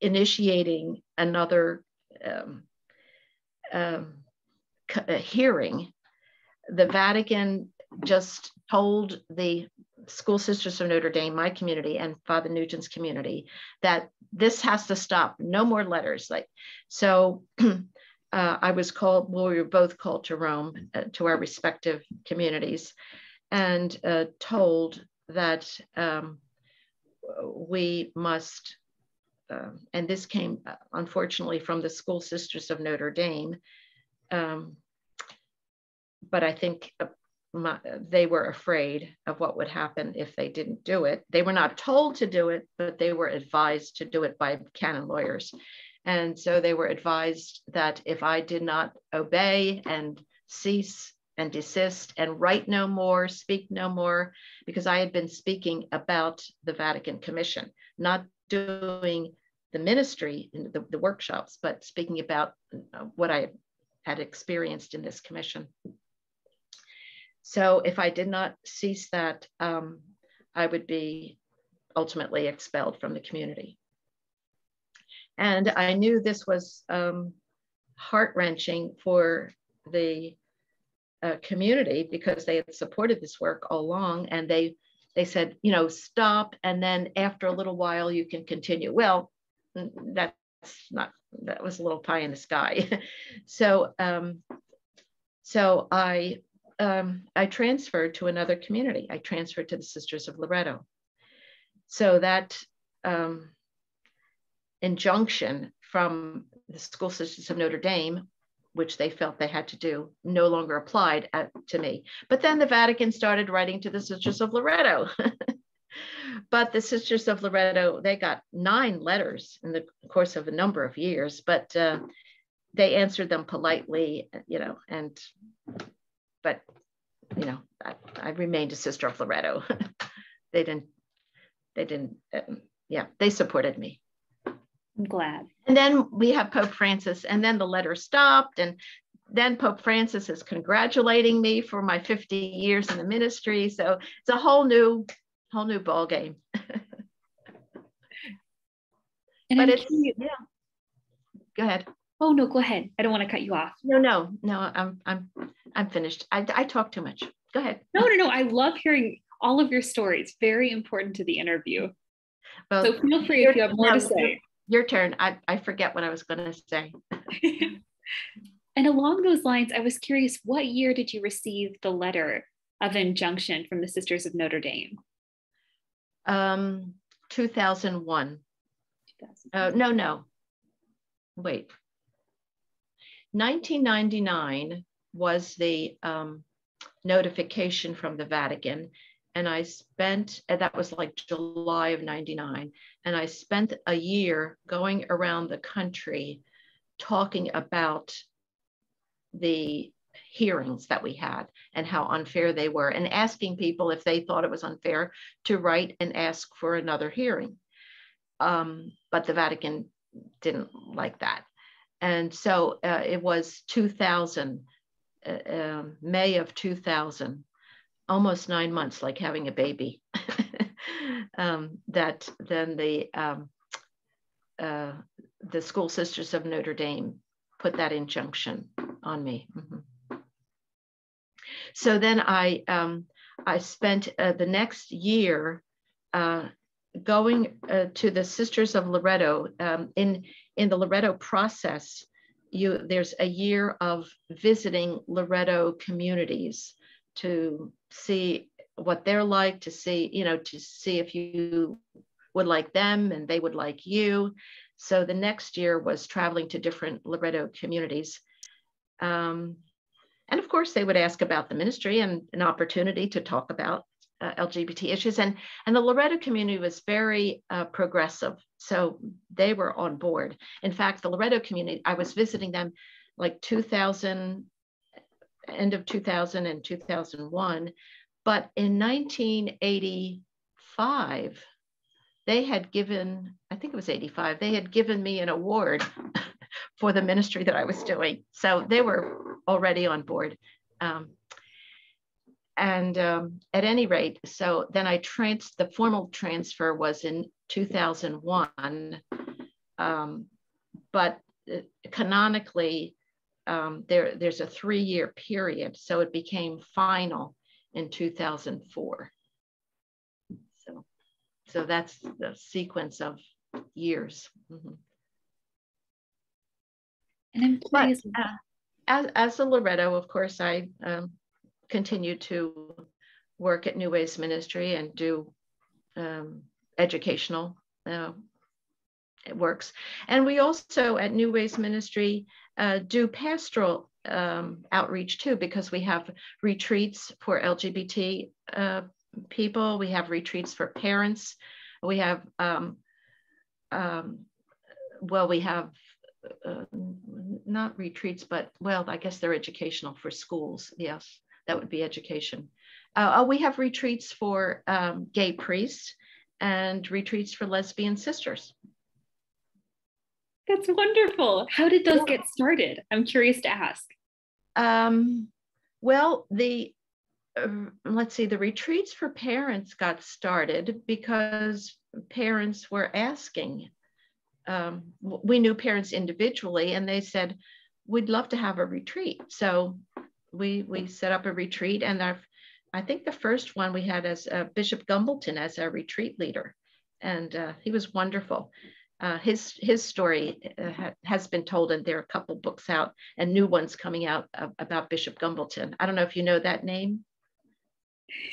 Speaker 2: initiating another um, um, hearing, the Vatican just told the School Sisters of Notre Dame, my community, and Father Nugent's community that this has to stop. No more letters. Like so. Uh, I was called, well, we were both called to Rome, uh, to our respective communities, and uh, told that um, we must um, and this came uh, unfortunately from the School Sisters of Notre Dame. Um, but I think uh, my, they were afraid of what would happen if they didn't do it. They were not told to do it, but they were advised to do it by canon lawyers. And so they were advised that if I did not obey and cease and desist and write no more, speak no more, because I had been speaking about the Vatican Commission, not doing the ministry and the, the workshops, but speaking about uh, what I had experienced in this commission. So if I did not cease that, um, I would be ultimately expelled from the community. And I knew this was um, heart wrenching for the uh, community because they had supported this work all along and they they said, you know, stop. And then after a little while, you can continue. Well, that's not, that was a little pie in the sky. so, um, so I, um, I transferred to another community. I transferred to the Sisters of Loretto. So that um, injunction from the School Sisters of Notre Dame which they felt they had to do, no longer applied at, to me. But then the Vatican started writing to the Sisters of Loretto. but the Sisters of Loretto, they got nine letters in the course of a number of years, but uh, they answered them politely, you know, and but you know, I, I remained a sister of Loretto. they didn't, they didn't, um, yeah, they supported me.
Speaker 1: I'm glad.
Speaker 2: And then we have Pope Francis, and then the letter stopped, and then Pope Francis is congratulating me for my 50 years in the ministry. So it's a whole new, whole new ball game. but it's curious. yeah. Go ahead.
Speaker 1: Oh no, go ahead. I don't want to cut you off.
Speaker 2: No, no, no. I'm I'm I'm finished. I I talk too much. Go ahead.
Speaker 1: No, no, no. I love hearing all of your stories. Very important to the interview. Well, so feel free if you have more to say.
Speaker 2: Your turn. I, I forget what I was going to say.
Speaker 1: and along those lines, I was curious what year did you receive the letter of injunction from the Sisters of Notre Dame?
Speaker 2: Um, 2001. 2001. Uh, no, no. Wait. 1999 was the um, notification from the Vatican. And I spent, and that was like July of 99. And I spent a year going around the country talking about the hearings that we had and how unfair they were, and asking people if they thought it was unfair to write and ask for another hearing. Um, but the Vatican didn't like that. And so uh, it was 2000 uh, um, May of 2000, almost nine months, like having a baby, um, that then the um, uh, the School Sisters of Notre Dame put that injunction on me. Mm-hmm. So then I um, I spent uh, the next year uh, going uh, to the Sisters of Loretto um, in in the Loretto process you there's a year of visiting Loretto communities to see what they're like, to see, you know, to see if you would like them and they would like you. So the next year was traveling to different Loretto communities. Um, and of course, they would ask about the ministry and an opportunity to talk about uh, LGBT issues. And, and the Loretto community was very uh, progressive. So they were on board. In fact, the Loretto community, I was visiting them like 2000, end of 2000 and 2001. But in 1985, they had given, I think it was 85, they had given me an award for the ministry that I was doing. So they were already on board. Um, and um, at any rate, so then I trans the formal transfer was in 2001, um, but uh, canonically um, there there's a three year period, so it became final in 2004. So, so that's the sequence of years. Mm-hmm.
Speaker 1: And I'm curious.
Speaker 2: But, uh, as, as a Loretto, of course, I um, continue to work at New Ways Ministry and do um, educational uh, works. And we also at New Ways Ministry uh, do pastoral um, outreach too, because we have retreats for LGBT uh, people, we have retreats for parents, we have, um, um, well, we have uh, not retreats, but well, I guess they're educational for schools, yes that would be education. Uh, oh, we have retreats for um, gay priests and retreats for lesbian sisters.
Speaker 1: That's wonderful. How did those get started? I'm curious to ask.
Speaker 2: Um, well, the uh, let's see, the retreats for parents got started because parents were asking. Um, we knew parents individually, and they said, "We'd love to have a retreat." So we we set up a retreat and our I think the first one we had as uh, Bishop Gumbleton as our retreat leader, and uh, he was wonderful. Uh, his his story uh, has been told, and there are a couple books out and new ones coming out about Bishop Gumbleton. I don't know if you know that name.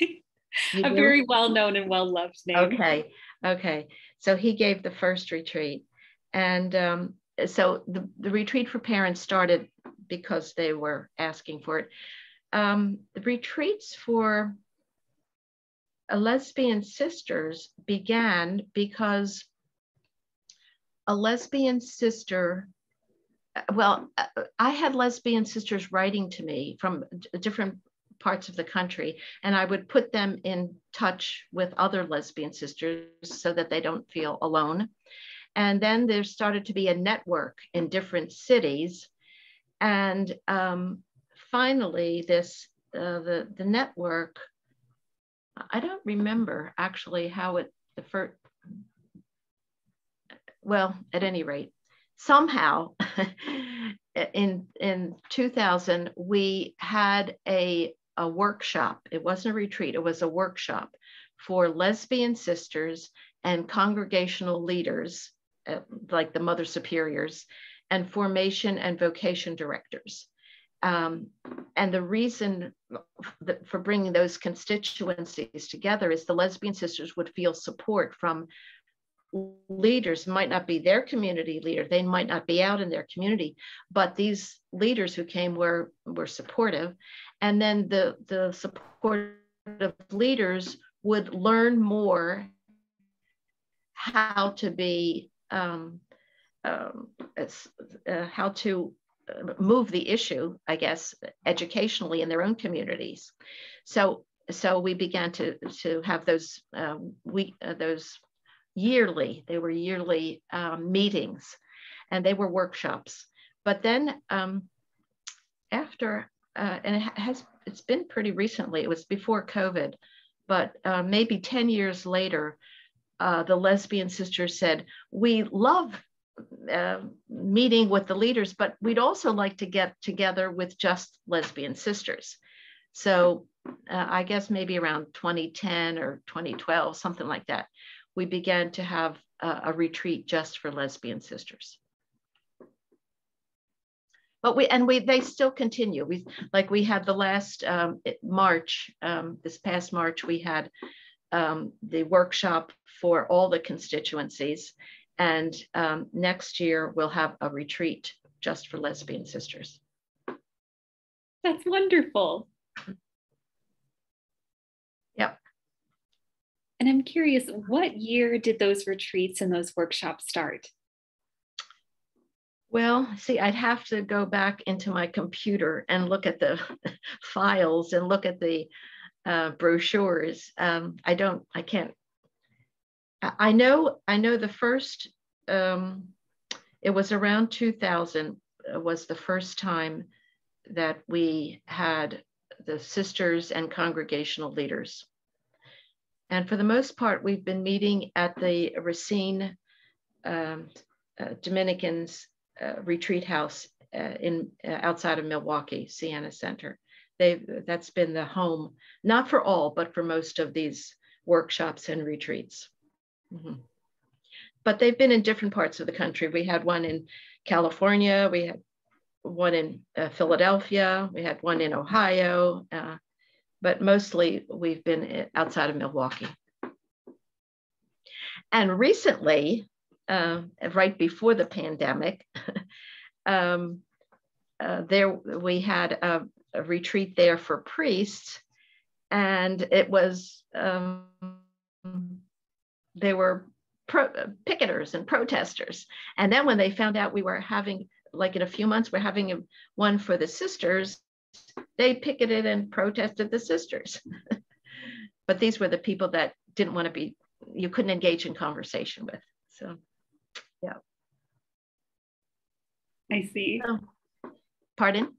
Speaker 1: a very well known and well loved name.
Speaker 2: Okay, okay. So he gave the first retreat, and um, so the, the retreat for parents started because they were asking for it. Um, the retreats for lesbian sisters began because a lesbian sister, well, I had lesbian sisters writing to me from different parts of the country. And I would put them in touch with other lesbian sisters so that they don't feel alone. And then there started to be a network in different cities. And um, finally, this uh, the, the network, I don't remember actually how it, the first, well, at any rate, somehow in in 2000 we had a a workshop. It wasn't a retreat it was a workshop for lesbian sisters and congregational leaders uh, like the mother superiors and formation and vocation directors. Um, and the reason for bringing those constituencies together is the lesbian sisters would feel support from leaders might not be their community leader they might not be out in their community but these leaders who came were were supportive. And then the the supportive leaders would learn more how to be um, um, uh, how to uh, move the issue i guess educationally in their own communities. So so we began to to have those um, we uh, those yearly. They were yearly um, meetings and they were workshops. But then um, after, uh, and it has, it's been pretty recently, it was before COVID, but uh, maybe 10 years later, uh, the lesbian sisters said, we love uh, meeting with the leaders, but we'd also like to get together with just lesbian sisters. So uh, I guess maybe around 2010 or 2012, something like that we began to have a, a retreat just for lesbian sisters. But we and we they still continue. We like we had the last um, march um, this past march we had um, the workshop for all the constituencies. And um, next year we'll have a retreat just for lesbian sisters.
Speaker 1: That's wonderful And I'm curious, what year did those retreats and those workshops start?
Speaker 2: Well, see, I'd have to go back into my computer and look at the files and look at the uh, brochures. Um, I don't, I can't. I know, I know the first. Um, it was around 2000 uh, was the first time that we had the sisters and congregational leaders and for the most part, we've been meeting at the Racine um, uh, Dominicans uh, retreat house uh, in uh, outside of Milwaukee, Siena Center. They that's been the home, not for all, but for most of these workshops and retreats. Mm-hmm. But they've been in different parts of the country. We had one in California. We had one in uh, Philadelphia. We had one in Ohio. Uh, but mostly we've been outside of Milwaukee. And recently, uh, right before the pandemic, um, uh, there we had a, a, retreat there for priests, and it was um, they were pro- picketers and protesters. And then when they found out we were having, like in a few months, we're having one for the sisters, they picketed and protested the sisters. but these were the people that didn't want to be, you couldn't engage in conversation with. So, yeah.
Speaker 1: I see.
Speaker 2: So, pardon?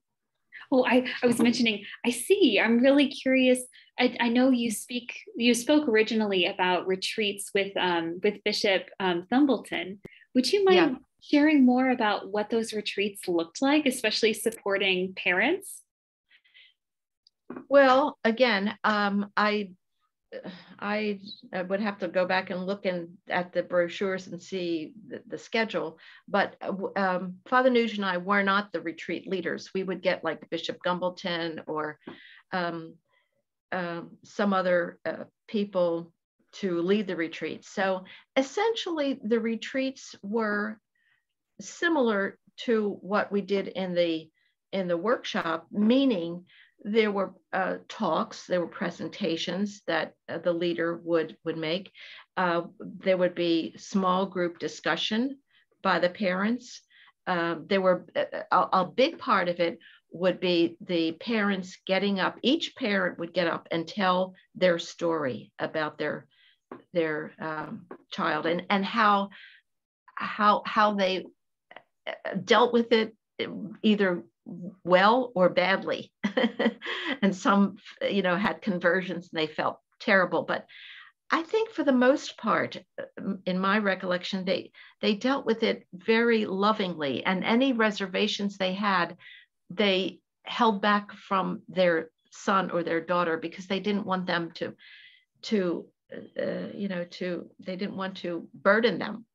Speaker 1: Oh, I, I was mentioning, I see. I'm really curious. I, I know you speak, you spoke originally about retreats with um, with Bishop um, Gumbleton. Would you mind yeah. sharing more about what those retreats looked like, especially supporting parents?
Speaker 2: Well, again, um, I I would have to go back and look in, at the brochures and see the, the schedule. But um, Father Nuge and I were not the retreat leaders. We would get like Bishop Gumbleton or um, uh, some other uh, people to lead the retreats. So essentially, the retreats were similar to what we did in the in the workshop, meaning there were uh, talks, there were presentations that uh, the leader would, would make. Uh, there would be small group discussion by the parents. uh, there were a, a, big part of it would be the parents getting up. Each parent would get up and tell their story about their their um, child and and how how how they uh, dealt with it either well or badly. And some you know had conversions and they felt terrible. But i think for the most part in my recollection they they dealt with it very lovingly. And any reservations they had they held back from their son or their daughter because they didn't want them to to uh, you know to they didn't want to burden them.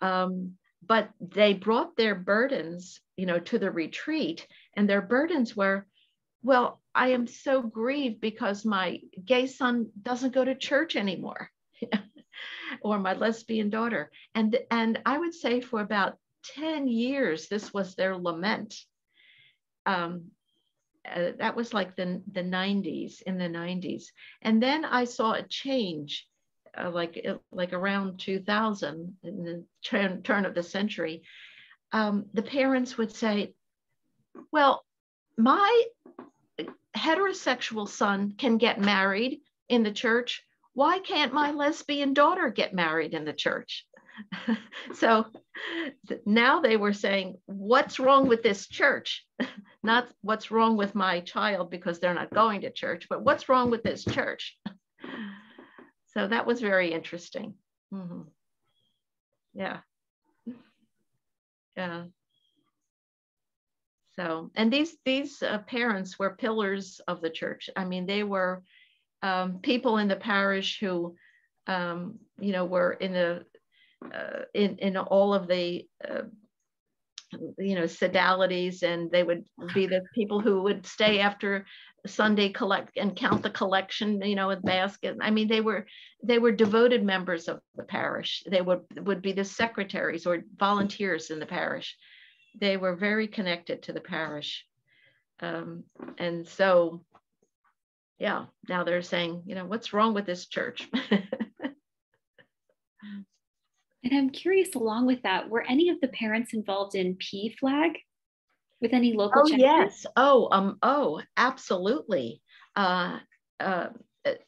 Speaker 2: Um, but they brought their burdens you know to the retreat and their burdens were well i am so grieved because my gay son doesn't go to church anymore or my lesbian daughter. And and i would say for about 10 years this was their lament. Um, uh, that was like the, the 90s in the 90s and then i saw a change uh, like like around 2000 in the turn, turn of the century um, the parents would say well my heterosexual son can get married in the church. Why can't my lesbian daughter get married in the church? So now they were saying what's wrong with this church? Not what's wrong with my child because they're not going to church but what's wrong with this church so that was very interesting. Mm-hmm. Yeah. Yeah. So, and these these uh, parents were pillars of the church. I mean, they were um, people in the parish who, um, you know, were in the uh, in in all of the uh, you know sodalities and they would be the people who would stay after sunday collect and count the collection you know with basket. I mean they were they were devoted members of the parish. They would would be the secretaries or volunteers in the parish. They were very connected to the parish. Um, and so yeah now they're saying you know what's wrong with this church
Speaker 1: And I'm curious, along with that, were any of the parents involved in PFLAG with any local?
Speaker 2: Oh yes. Oh um. Oh, absolutely. Uh, uh,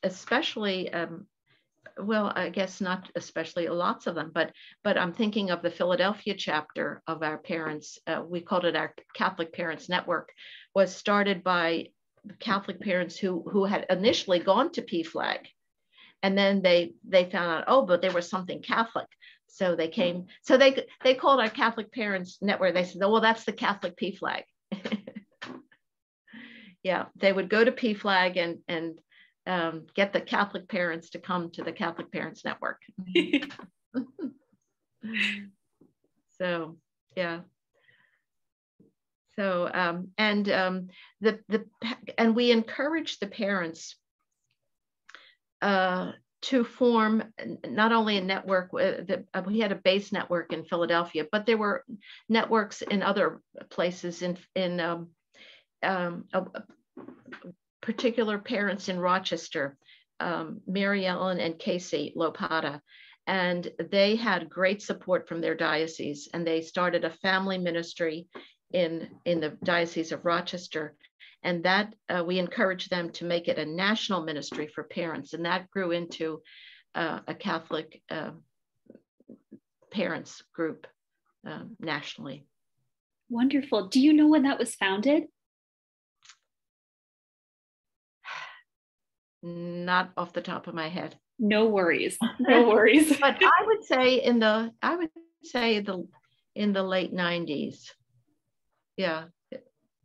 Speaker 2: especially. Um, well, I guess not especially lots of them, but but I'm thinking of the Philadelphia chapter of our parents. Uh, we called it our Catholic Parents Network. Was started by Catholic parents who who had initially gone to PFLAG, and then they they found out oh, but there was something Catholic, so they came, so they they called our Catholic Parents Network. They said, oh, well, that's the Catholic PFLAG. yeah, they would go to PFLAG and and um, get the Catholic parents to come to the Catholic Parents Network. so yeah. So um, and um, the the and we encourage the parents uh, to form not only a network that uh, we had a base network in Philadelphia, but there were networks in other places in in um, um, particular parents in Rochester, um, Mary Ellen and Casey Lopata, and they had great support from their diocese, and they started a family ministry in in the diocese of Rochester and that uh, we encouraged them to make it a national ministry for parents and that grew into uh, a catholic uh, parents group um, nationally.
Speaker 1: Wonderful. Do you know when that was founded?
Speaker 2: Not off the top of my head.
Speaker 1: No worries. No worries.
Speaker 2: But i would say in the i would say the in the late 90s yeah.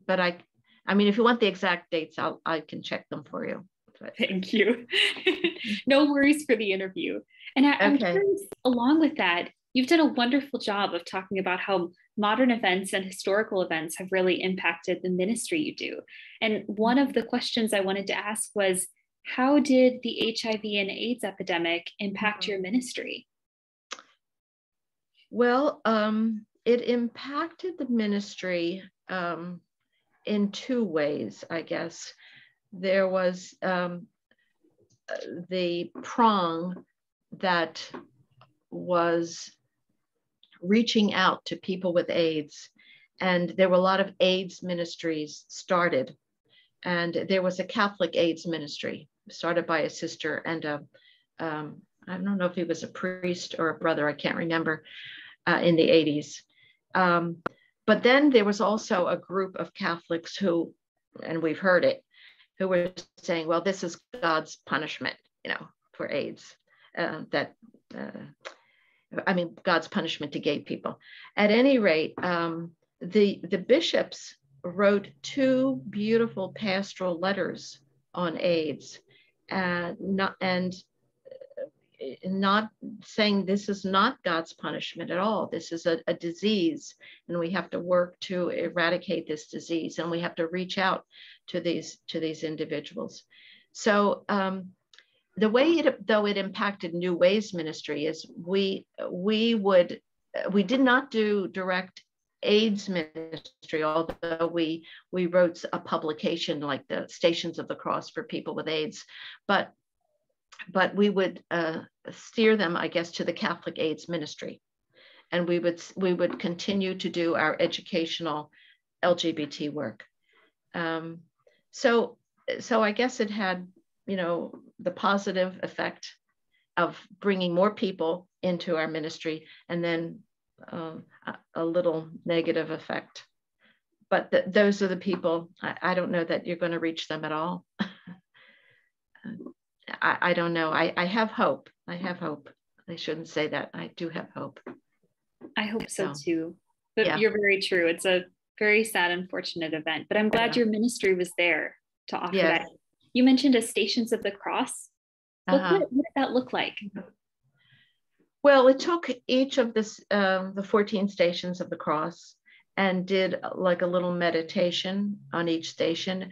Speaker 2: But i I mean, if you want the exact dates, I'll, I can check them for you.
Speaker 1: But. Thank you. no worries for the interview. And I, am curious, along with that, you've done a wonderful job of talking about how modern events and historical events have really impacted the ministry you do. And one of the questions I wanted to ask was how did the HIV and AIDS epidemic impact mm-hmm. your ministry?
Speaker 2: Well, um, it impacted the ministry um, in two ways, I guess. There was um, the prong that was reaching out to people with AIDS. And there were a lot of AIDS ministries started. And there was a Catholic AIDS ministry started by a sister and a, um, I don't know if he was a priest or a brother, I can't remember, uh, in the 80s. Um, but then there was also a group of Catholics who, and we've heard it, who were saying, well, this is God's punishment, you know, for AIDS. Uh, that, uh, I mean, God's punishment to gay people. At any rate, um, the, the bishops wrote two beautiful pastoral letters on AIDS and not, and not saying this is not God's punishment at all. This is a, a, disease, and we have to work to eradicate this disease, and we have to reach out to these to these individuals. So um, the way it, though it impacted New Ways ministry is we we would we did not do direct AIDS ministry, although we we wrote a publication like the Stations of the Cross for people with AIDS, but but we would uh, steer them, I guess, to the Catholic AIDS ministry, and we would we would continue to do our educational LGBT work. Um, so so I guess it had you know the positive effect of bringing more people into our ministry, and then um, a, little negative effect. But th- those are the people. I, I don't know that you're going to reach them at all. I, I don't know. I, I have hope. I have hope. I shouldn't say that. I do have hope.
Speaker 1: I hope so, so too. But yeah. you're very true. It's a very sad, unfortunate event. But I'm glad yeah. your ministry was there to offer yes. that. You mentioned a Stations of the Cross. Uh-huh. What, what, did that look like?
Speaker 2: Well, it took each of this, um, the 14 stations of the cross and did like a little meditation on each station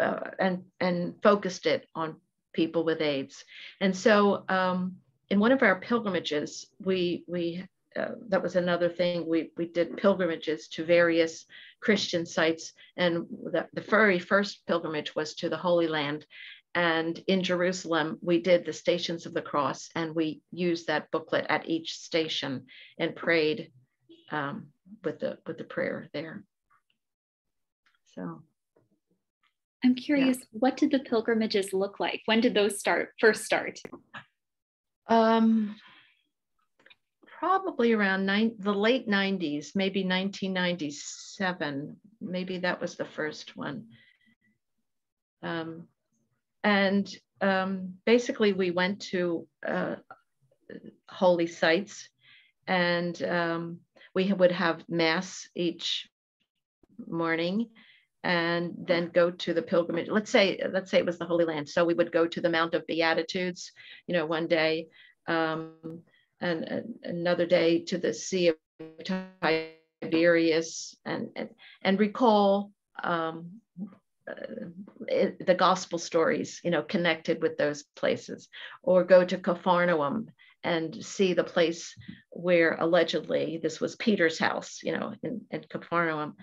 Speaker 2: uh, and, and focused it on people with AIDS. And so um, in one of our pilgrimages, we, we uh, that was another thing. We, we did pilgrimages to various Christian sites. And the, the very first pilgrimage was to the Holy Land. And in Jerusalem, we did the Stations of the Cross, and we used that booklet at each station and prayed um, with the with the prayer there. So
Speaker 1: I'm curious, yeah. what did the pilgrimages look like? When did those start first start?
Speaker 2: Um, probably around nine, the late 90s, maybe 1997. Maybe that was the first one. Um, and um, basically, we went to uh, holy sites and um, we would have mass each morning and then go to the pilgrimage. Let's say let's say it was the holy land. So we would go to the mount of beatitudes you know one day um, and, and another day to the sea of tiberias and and, and recall um, uh, it, the gospel stories you know connected with those places or go to capharnaum and see the place where allegedly this was peter's house you know in, in capharnaum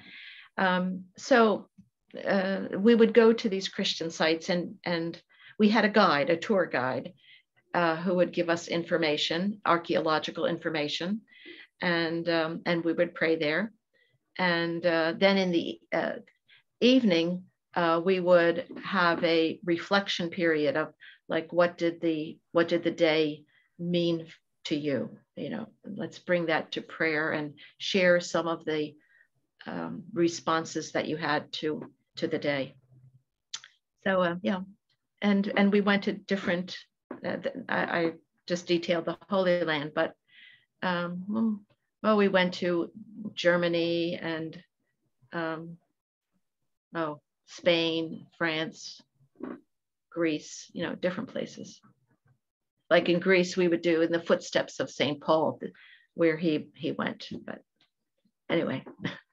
Speaker 2: um, so uh, we would go to these Christian sites and, and we had a guide, a tour guide, uh, who would give us information, archaeological information, and, um, and we would pray there. And uh, then in the uh, evening, uh, we would have a reflection period of like, what did the, what did the day mean to you? You know, let's bring that to prayer and share some of the um, responses that you had to to the day. So uh, yeah, and and we went to different. Uh, I, I, just detailed the Holy Land, but um, well, we went to Germany and um, oh Spain, France, Greece. You know, different places. Like in Greece, we would do in the footsteps of Saint Paul, where he he went. But anyway.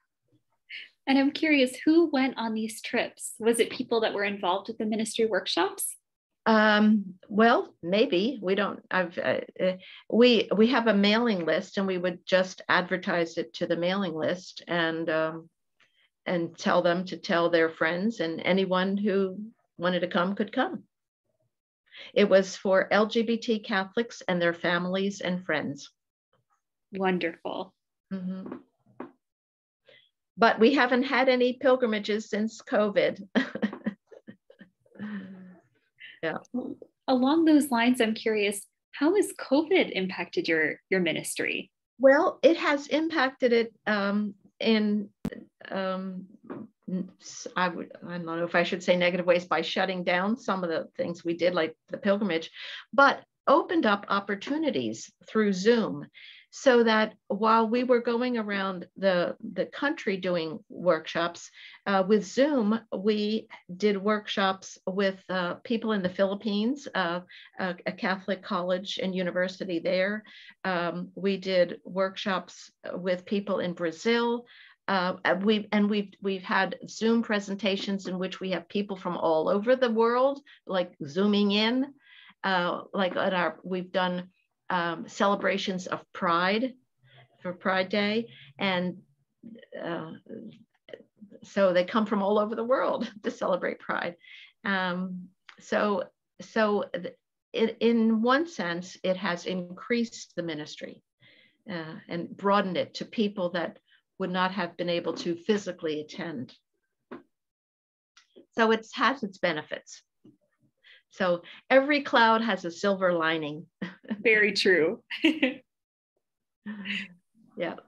Speaker 1: And I'm curious, who went on these trips? Was it people that were involved with the ministry workshops?
Speaker 2: Um, well, maybe we don't. I've uh, uh, we we have a mailing list, and we would just advertise it to the mailing list and um, and tell them to tell their friends, and anyone who wanted to come could come. It was for LGBT Catholics and their families and friends.
Speaker 1: Wonderful.
Speaker 2: Mm-hmm. But we haven't had any pilgrimages since COVID.
Speaker 1: yeah. Along those lines, I'm curious, how has COVID impacted your your ministry?
Speaker 2: Well, it has impacted it um, in um, I would I don't know if I should say negative ways by shutting down some of the things we did, like the pilgrimage, but opened up opportunities through Zoom so that while we were going around the, the country doing workshops uh, with Zoom, we did workshops with uh, people in the Philippines, uh, a, a, Catholic college and university there. Um, we did workshops with people in Brazil. Uh, we and we've we've had Zoom presentations in which we have people from all over the world, like zooming in. Uh, like at our, we've done um, celebrations of Pride for Pride Day, and uh, so they come from all over the world to celebrate Pride. Um, so, so it, in one sense, it has increased the ministry uh, and broadened it to people that would not have been able to physically attend. So it has its benefits. So every cloud has a silver lining.
Speaker 1: Very true.
Speaker 2: yeah.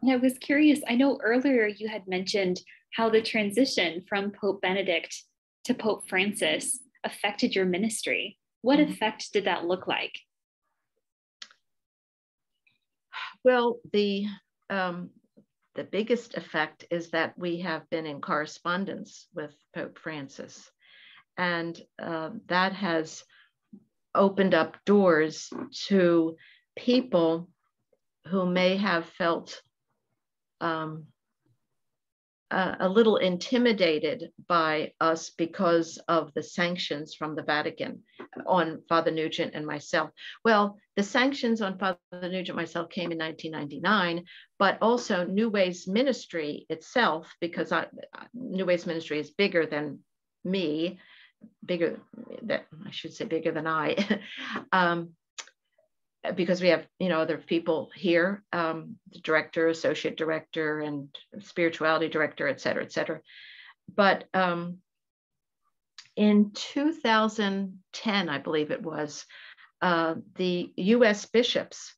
Speaker 1: And I was curious, I know earlier you had mentioned how the transition from Pope Benedict to Pope Francis affected your ministry. What mm-hmm. effect did that look like?
Speaker 2: Well, the um, the biggest effect is that we have been in correspondence with Pope Francis. And uh, that has opened up doors to people who may have felt um, a, a little intimidated by us because of the sanctions from the Vatican on Father Nugent and myself. Well, the sanctions on Father Nugent myself came in 1999, but also New Ways Ministry itself, because I, New Ways Ministry is bigger than me, bigger that I should say bigger than I, um, because we have you know other people here, um, the director, associate director, and spirituality director, et cetera, et cetera. But um, in 2010, I believe it was, uh, the U.S. bishops.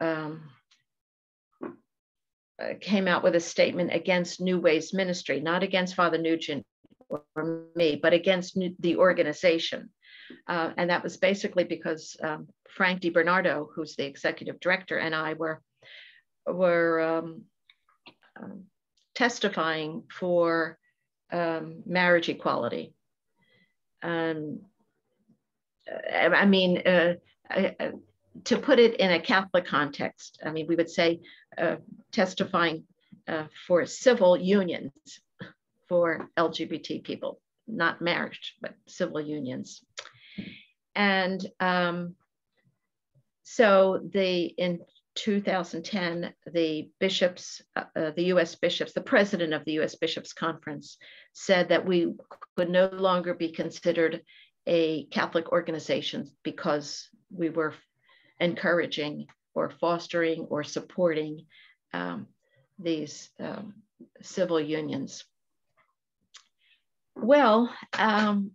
Speaker 2: Um, uh, came out with a statement against New Ways Ministry, not against Father Nugent or me, but against the organization. Uh, and that was basically because um, Frank DeBernardo, who's the executive director, and I were were um, um, testifying for um, marriage equality. Um, I mean, uh, I, I, to put it in a Catholic context, I mean, we would say uh, testifying uh, for civil unions for LGBT people, not marriage, but civil unions. And um, so the in 2010, the bishops, uh, uh the US bishops, the president of the US Bishops Conference said that we could no longer be considered a Catholic organization because we were encouraging or fostering or supporting um, these um, civil unions. Well, um,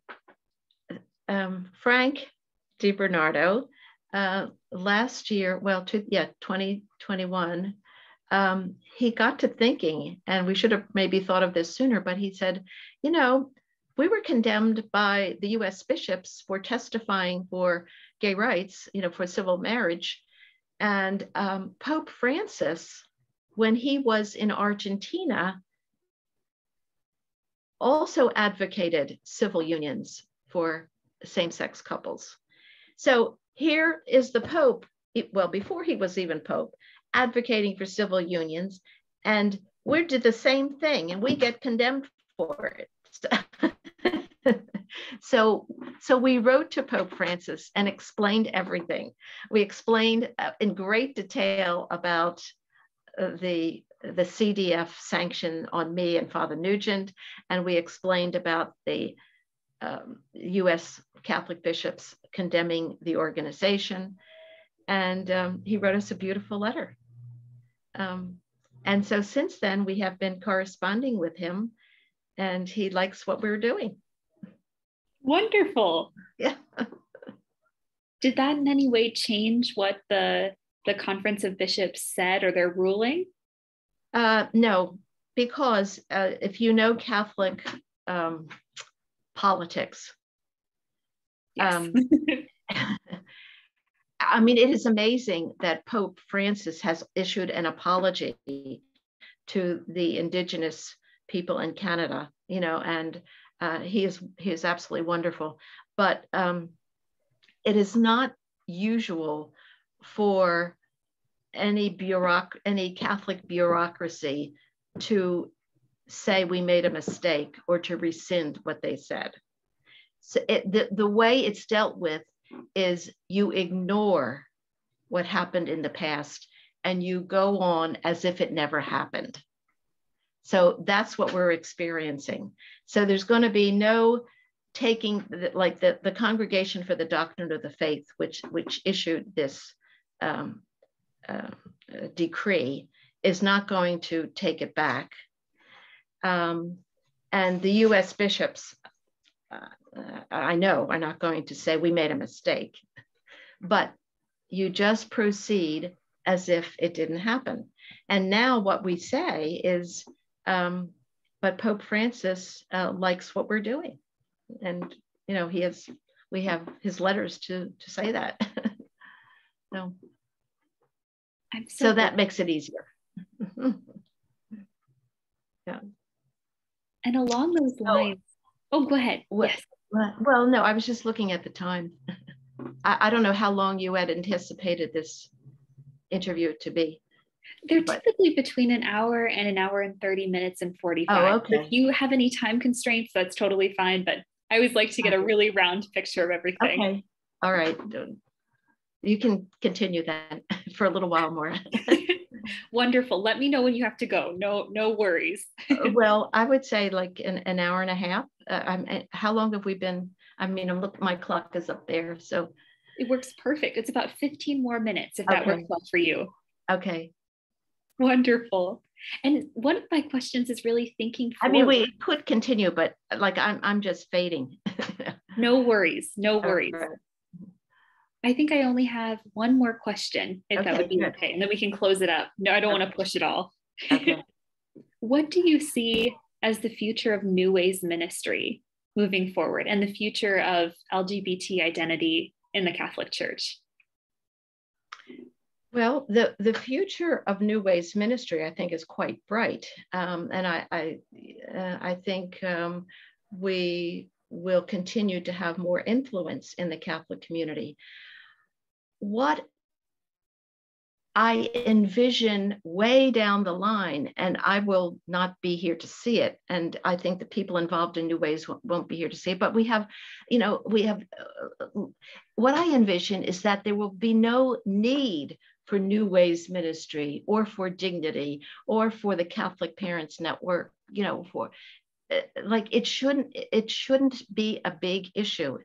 Speaker 2: um, Frank DeBernardo, uh, last year, well, to, yeah, 2021, um, he got to thinking, and we should have maybe thought of this sooner, but he said, you know, we were condemned by the US bishops for testifying for gay rights, you know, for civil marriage. And um, Pope Francis, when he was in Argentina, also advocated civil unions for same sex couples. So here is the Pope, well, before he was even Pope, advocating for civil unions. And we did the same thing and we get condemned for it. so, so we wrote to Pope Francis and explained everything. We explained uh, in great detail about uh, the the CDF sanction on me and Father Nugent, and we explained about the um, US Catholic bishops condemning the organization. And um, he wrote us a beautiful letter. Um, and so since then, we have been corresponding with him, and he likes what we're doing.
Speaker 1: Wonderful.
Speaker 2: Yeah.
Speaker 1: Did that in any way change what the the Conference of Bishops said or their ruling?
Speaker 2: Uh, no, because uh, if you know Catholic um, politics, yes. um, I mean, it is amazing that Pope Francis has issued an apology to the Indigenous people in Canada, you know, and uh, he is he is absolutely wonderful. But um, it is not usual for any bureauc- any Catholic bureaucracy to say we made a mistake or to rescind what they said. So it, the, the way it's dealt with is you ignore what happened in the past and you go on as if it never happened. So that's what we're experiencing. So there's going to be no taking like the, the Congregation for the Doctrine of the Faith, which which issued this um, uh, decree, is not going to take it back. Um, and the U.S. bishops, uh, I know, are not going to say we made a mistake, but you just proceed as if it didn't happen. And now what we say is, um, but Pope Francis uh, likes what we're doing and you know he has we have his letters to to say that so so, so that makes it easier
Speaker 1: yeah and along those lines oh, oh go ahead
Speaker 2: well, yes well no i was just looking at the time I, I don't know how long you had anticipated this interview to be
Speaker 1: they're but, typically between an hour and an hour and 30 minutes and 45. Oh, okay. If you have any time constraints, that's totally fine. But I always like to get a really round picture of everything.
Speaker 2: Okay. All right. You can continue that for a little while more.
Speaker 1: Wonderful. Let me know when you have to go. No, no worries.
Speaker 2: Uh, well, I would say like an, an hour and a half. Uh, I'm, uh, how long have we been? I mean, I'm look, my clock is up there. So
Speaker 1: it works perfect. It's about 15 more minutes if that okay. works well for you.
Speaker 2: Okay.
Speaker 1: Wonderful. And one of my questions is really thinking.
Speaker 2: Forward. I mean, we could continue, but like I'm, I'm just fading.
Speaker 1: no worries. No worries. Right. I think I only have one more question, if okay, that would be good. okay, and then we can close it up. No, I don't okay. want to push it all. Okay. what do you see as the future of New Ways ministry moving forward, and the future of LGBT identity in the Catholic Church?
Speaker 2: Well, the, the future of New Ways Ministry, I think, is quite bright. Um, and I, I, uh, I think um, we will continue to have more influence in the Catholic community. What I envision way down the line, and I will not be here to see it. And I think the people involved in New Ways won't be here to see it. But we have, you know, we have, uh, what I envision is that there will be no need for New Ways Ministry or for Dignity or for the Catholic Parents Network, you know, for uh, like it shouldn't it shouldn't be a big issue.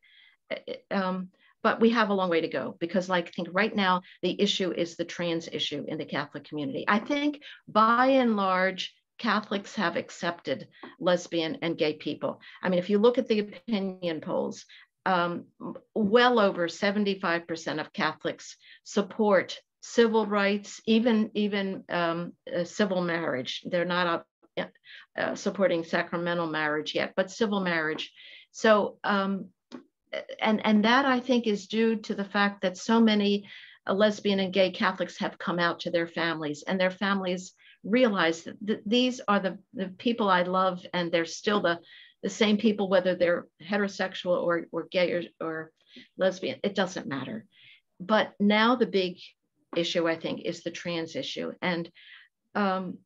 Speaker 2: Uh, um, but we have a long way to go because like I think right now the issue is the trans issue in the Catholic community. I think by and large Catholics have accepted lesbian and gay people. I mean, if you look at the opinion polls, um, well over 75% of Catholics support civil rights, even even um, civil marriage. They're not uh, uh, supporting sacramental marriage yet, but civil marriage. So, um, and and that I think is due to the fact that so many uh, lesbian and gay Catholics have come out to their families, and their families realize that th- these are the the people I love, and they're still the the same people, whether they're heterosexual or or gay or, or lesbian. It doesn't matter. But now the big issue, I think, is the trans issue. And um,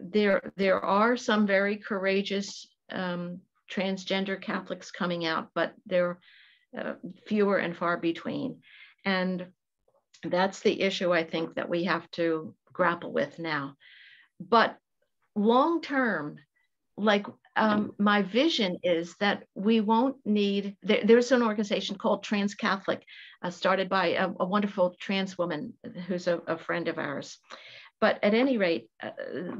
Speaker 2: there, there are some very courageous um, transgender Catholics coming out, but they're uh, fewer and far between. And that's the issue I think that we have to grapple with now. But long term, like um, my vision is that we won't need, there, there's an organization called Trans Catholic, uh, started by a, a, wonderful trans woman who's a, a, friend of ours. But at any rate, uh,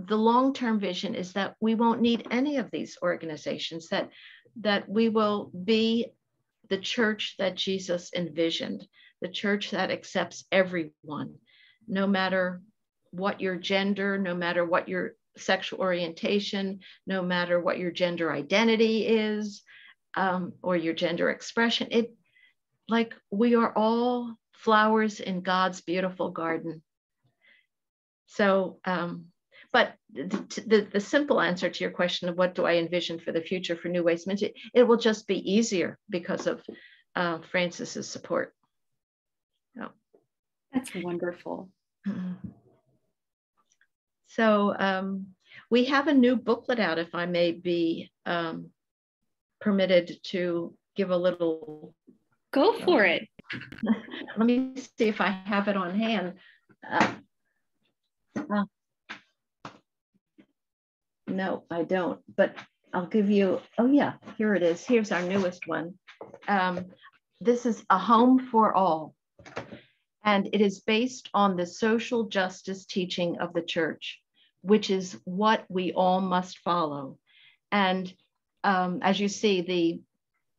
Speaker 2: the long-term vision is that we won't need any of these organizations, that, that we will be the church that Jesus envisioned, the church that accepts everyone, no matter what your gender, no matter what your sexual orientation, no matter what your gender identity is um, or your gender expression. It like we are all flowers in God's beautiful garden. So, um, but the, the, simple answer to your question of what do I envision for the future for New Ways Ministry, it will just be easier because of uh, Francis's support.
Speaker 1: Oh. That's wonderful. Mm-hmm.
Speaker 2: So um, we have a new booklet out, if I may be um, permitted to give a little.
Speaker 1: Go for uh, it.
Speaker 2: Let me see if I have it on hand. Uh, uh, no, I don't, but I'll give you, oh yeah, here it is. Here's our newest one. Um, this is A Home for All and it is based on the social justice teaching of the church, which is what we all must follow. And um, as you see, the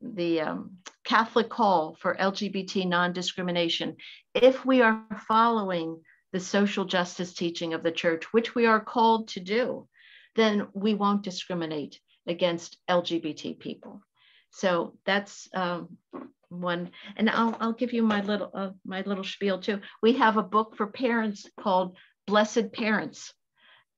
Speaker 2: the um, Catholic call for LGBT non-discrimination, if we are following the social justice teaching of the church, which we are called to do, then we won't discriminate against LGBT people. So that's um, one. And I'll, I'll give you my little uh, my little spiel too. We have a book for parents called blessed parents.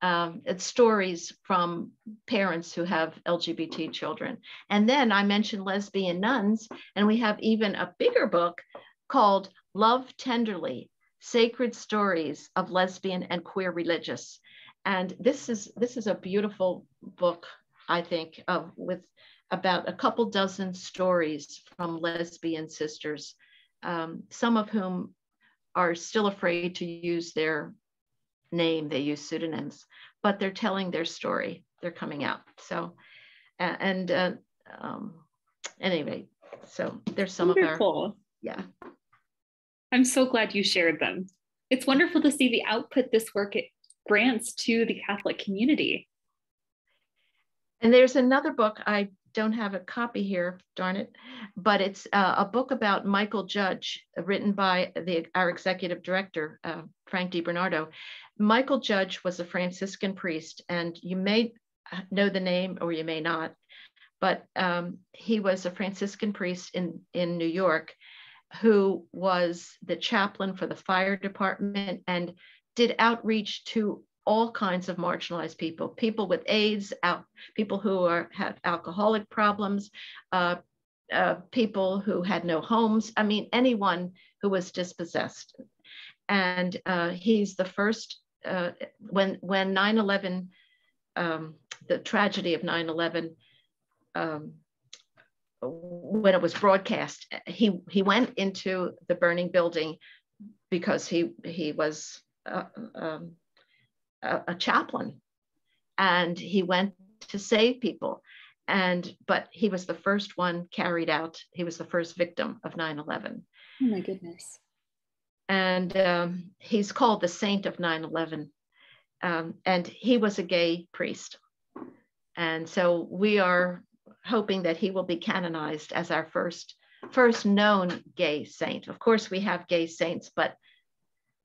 Speaker 2: Um, it's stories from parents who have lgbt children. And then i mentioned lesbian nuns and we have even a bigger book called love tenderly sacred stories of lesbian and queer religious and this is this is a beautiful book i think of with about a couple dozen stories from lesbian sisters, um, some of whom are still afraid to use their name. They use pseudonyms, but they're telling their story. They're coming out. So, and uh, um, anyway, so there's some Wonderful. of our, yeah.
Speaker 1: I'm so glad you shared them. It's wonderful to see the output this work grants to the Catholic community.
Speaker 2: And there's another book I don't have a copy here, darn it, but it's uh, a book about Michael Judge, written by the, our executive director, uh, Frank DeBernardo. Michael Judge was a Franciscan priest, and you may know the name or you may not, but um, he was a Franciscan priest in, in New York who was the chaplain for the fire department and did outreach to all kinds of marginalized people, people with AIDS, out, people who are, have alcoholic problems, uh, uh, people who had no homes. I mean, anyone who was dispossessed. And uh, he's the first, uh, when, when 9-11, um, the tragedy of 9-11, um, when it was broadcast, he, he went into the burning building because he, he was uh, um, a, a chaplain. And he went to save people. And but he was the first one carried out. He was the first victim of 9-11
Speaker 1: oh my goodness.
Speaker 2: And um, he's called the saint of 9-11 um, and he was a gay priest. And so we are hoping that he will be canonized as our first first known gay saint of course we have gay saints but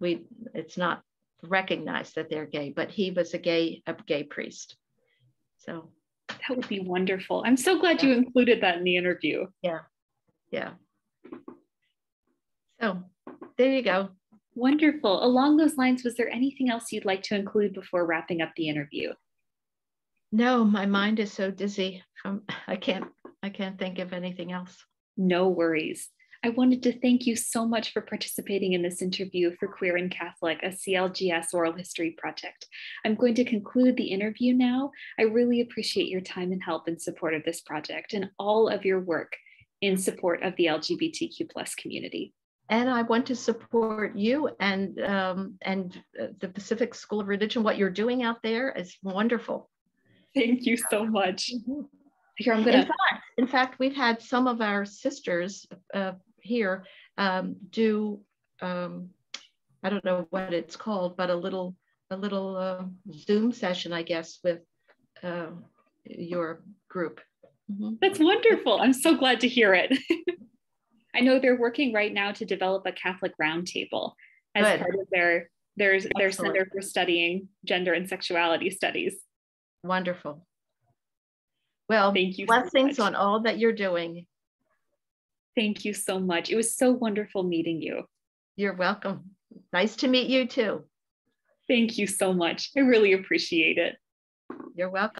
Speaker 2: we it's not recognized that they're gay, but he was a gay a gay priest. So
Speaker 1: that would be wonderful. I'm so glad yeah. you included that in the interview.
Speaker 2: Yeah. Yeah. So there you go.
Speaker 1: Wonderful. Along those lines, was there anything else you'd like to include before wrapping up the interview?
Speaker 2: No, my mind is so dizzy. From I can't I can't think of anything else.
Speaker 1: No worries. I wanted to thank you so much for participating in this interview for Queer and Catholic, a CLGS oral history project. I'm going to conclude the interview now. I really appreciate your time and help in support of this project and all of your work in support of the LGBTQ plus community.
Speaker 2: And I want to support you and um, and uh, the Pacific School of Religion. What you're doing out there is wonderful.
Speaker 1: Thank you so much.
Speaker 2: Mm-hmm. Here, I'm gonna. In fact, in fact, we've had some of our sisters uh, here um, do, um, I don't know what it's called, but a little a little uh, Zoom session, I guess, with uh, your group.
Speaker 1: Mm-hmm. That's wonderful. I'm so glad to hear it. I know they're working right now to develop a Catholic roundtable as Good. part of their their, their Center for Studying Gender and Sexuality Studies.
Speaker 2: Wonderful. Well, thank you. Blessings so on all that you're doing.
Speaker 1: Thank you so much. It was so wonderful meeting you.
Speaker 2: You're welcome. Nice to meet you too.
Speaker 1: Thank you so much. I really appreciate it.
Speaker 2: You're welcome.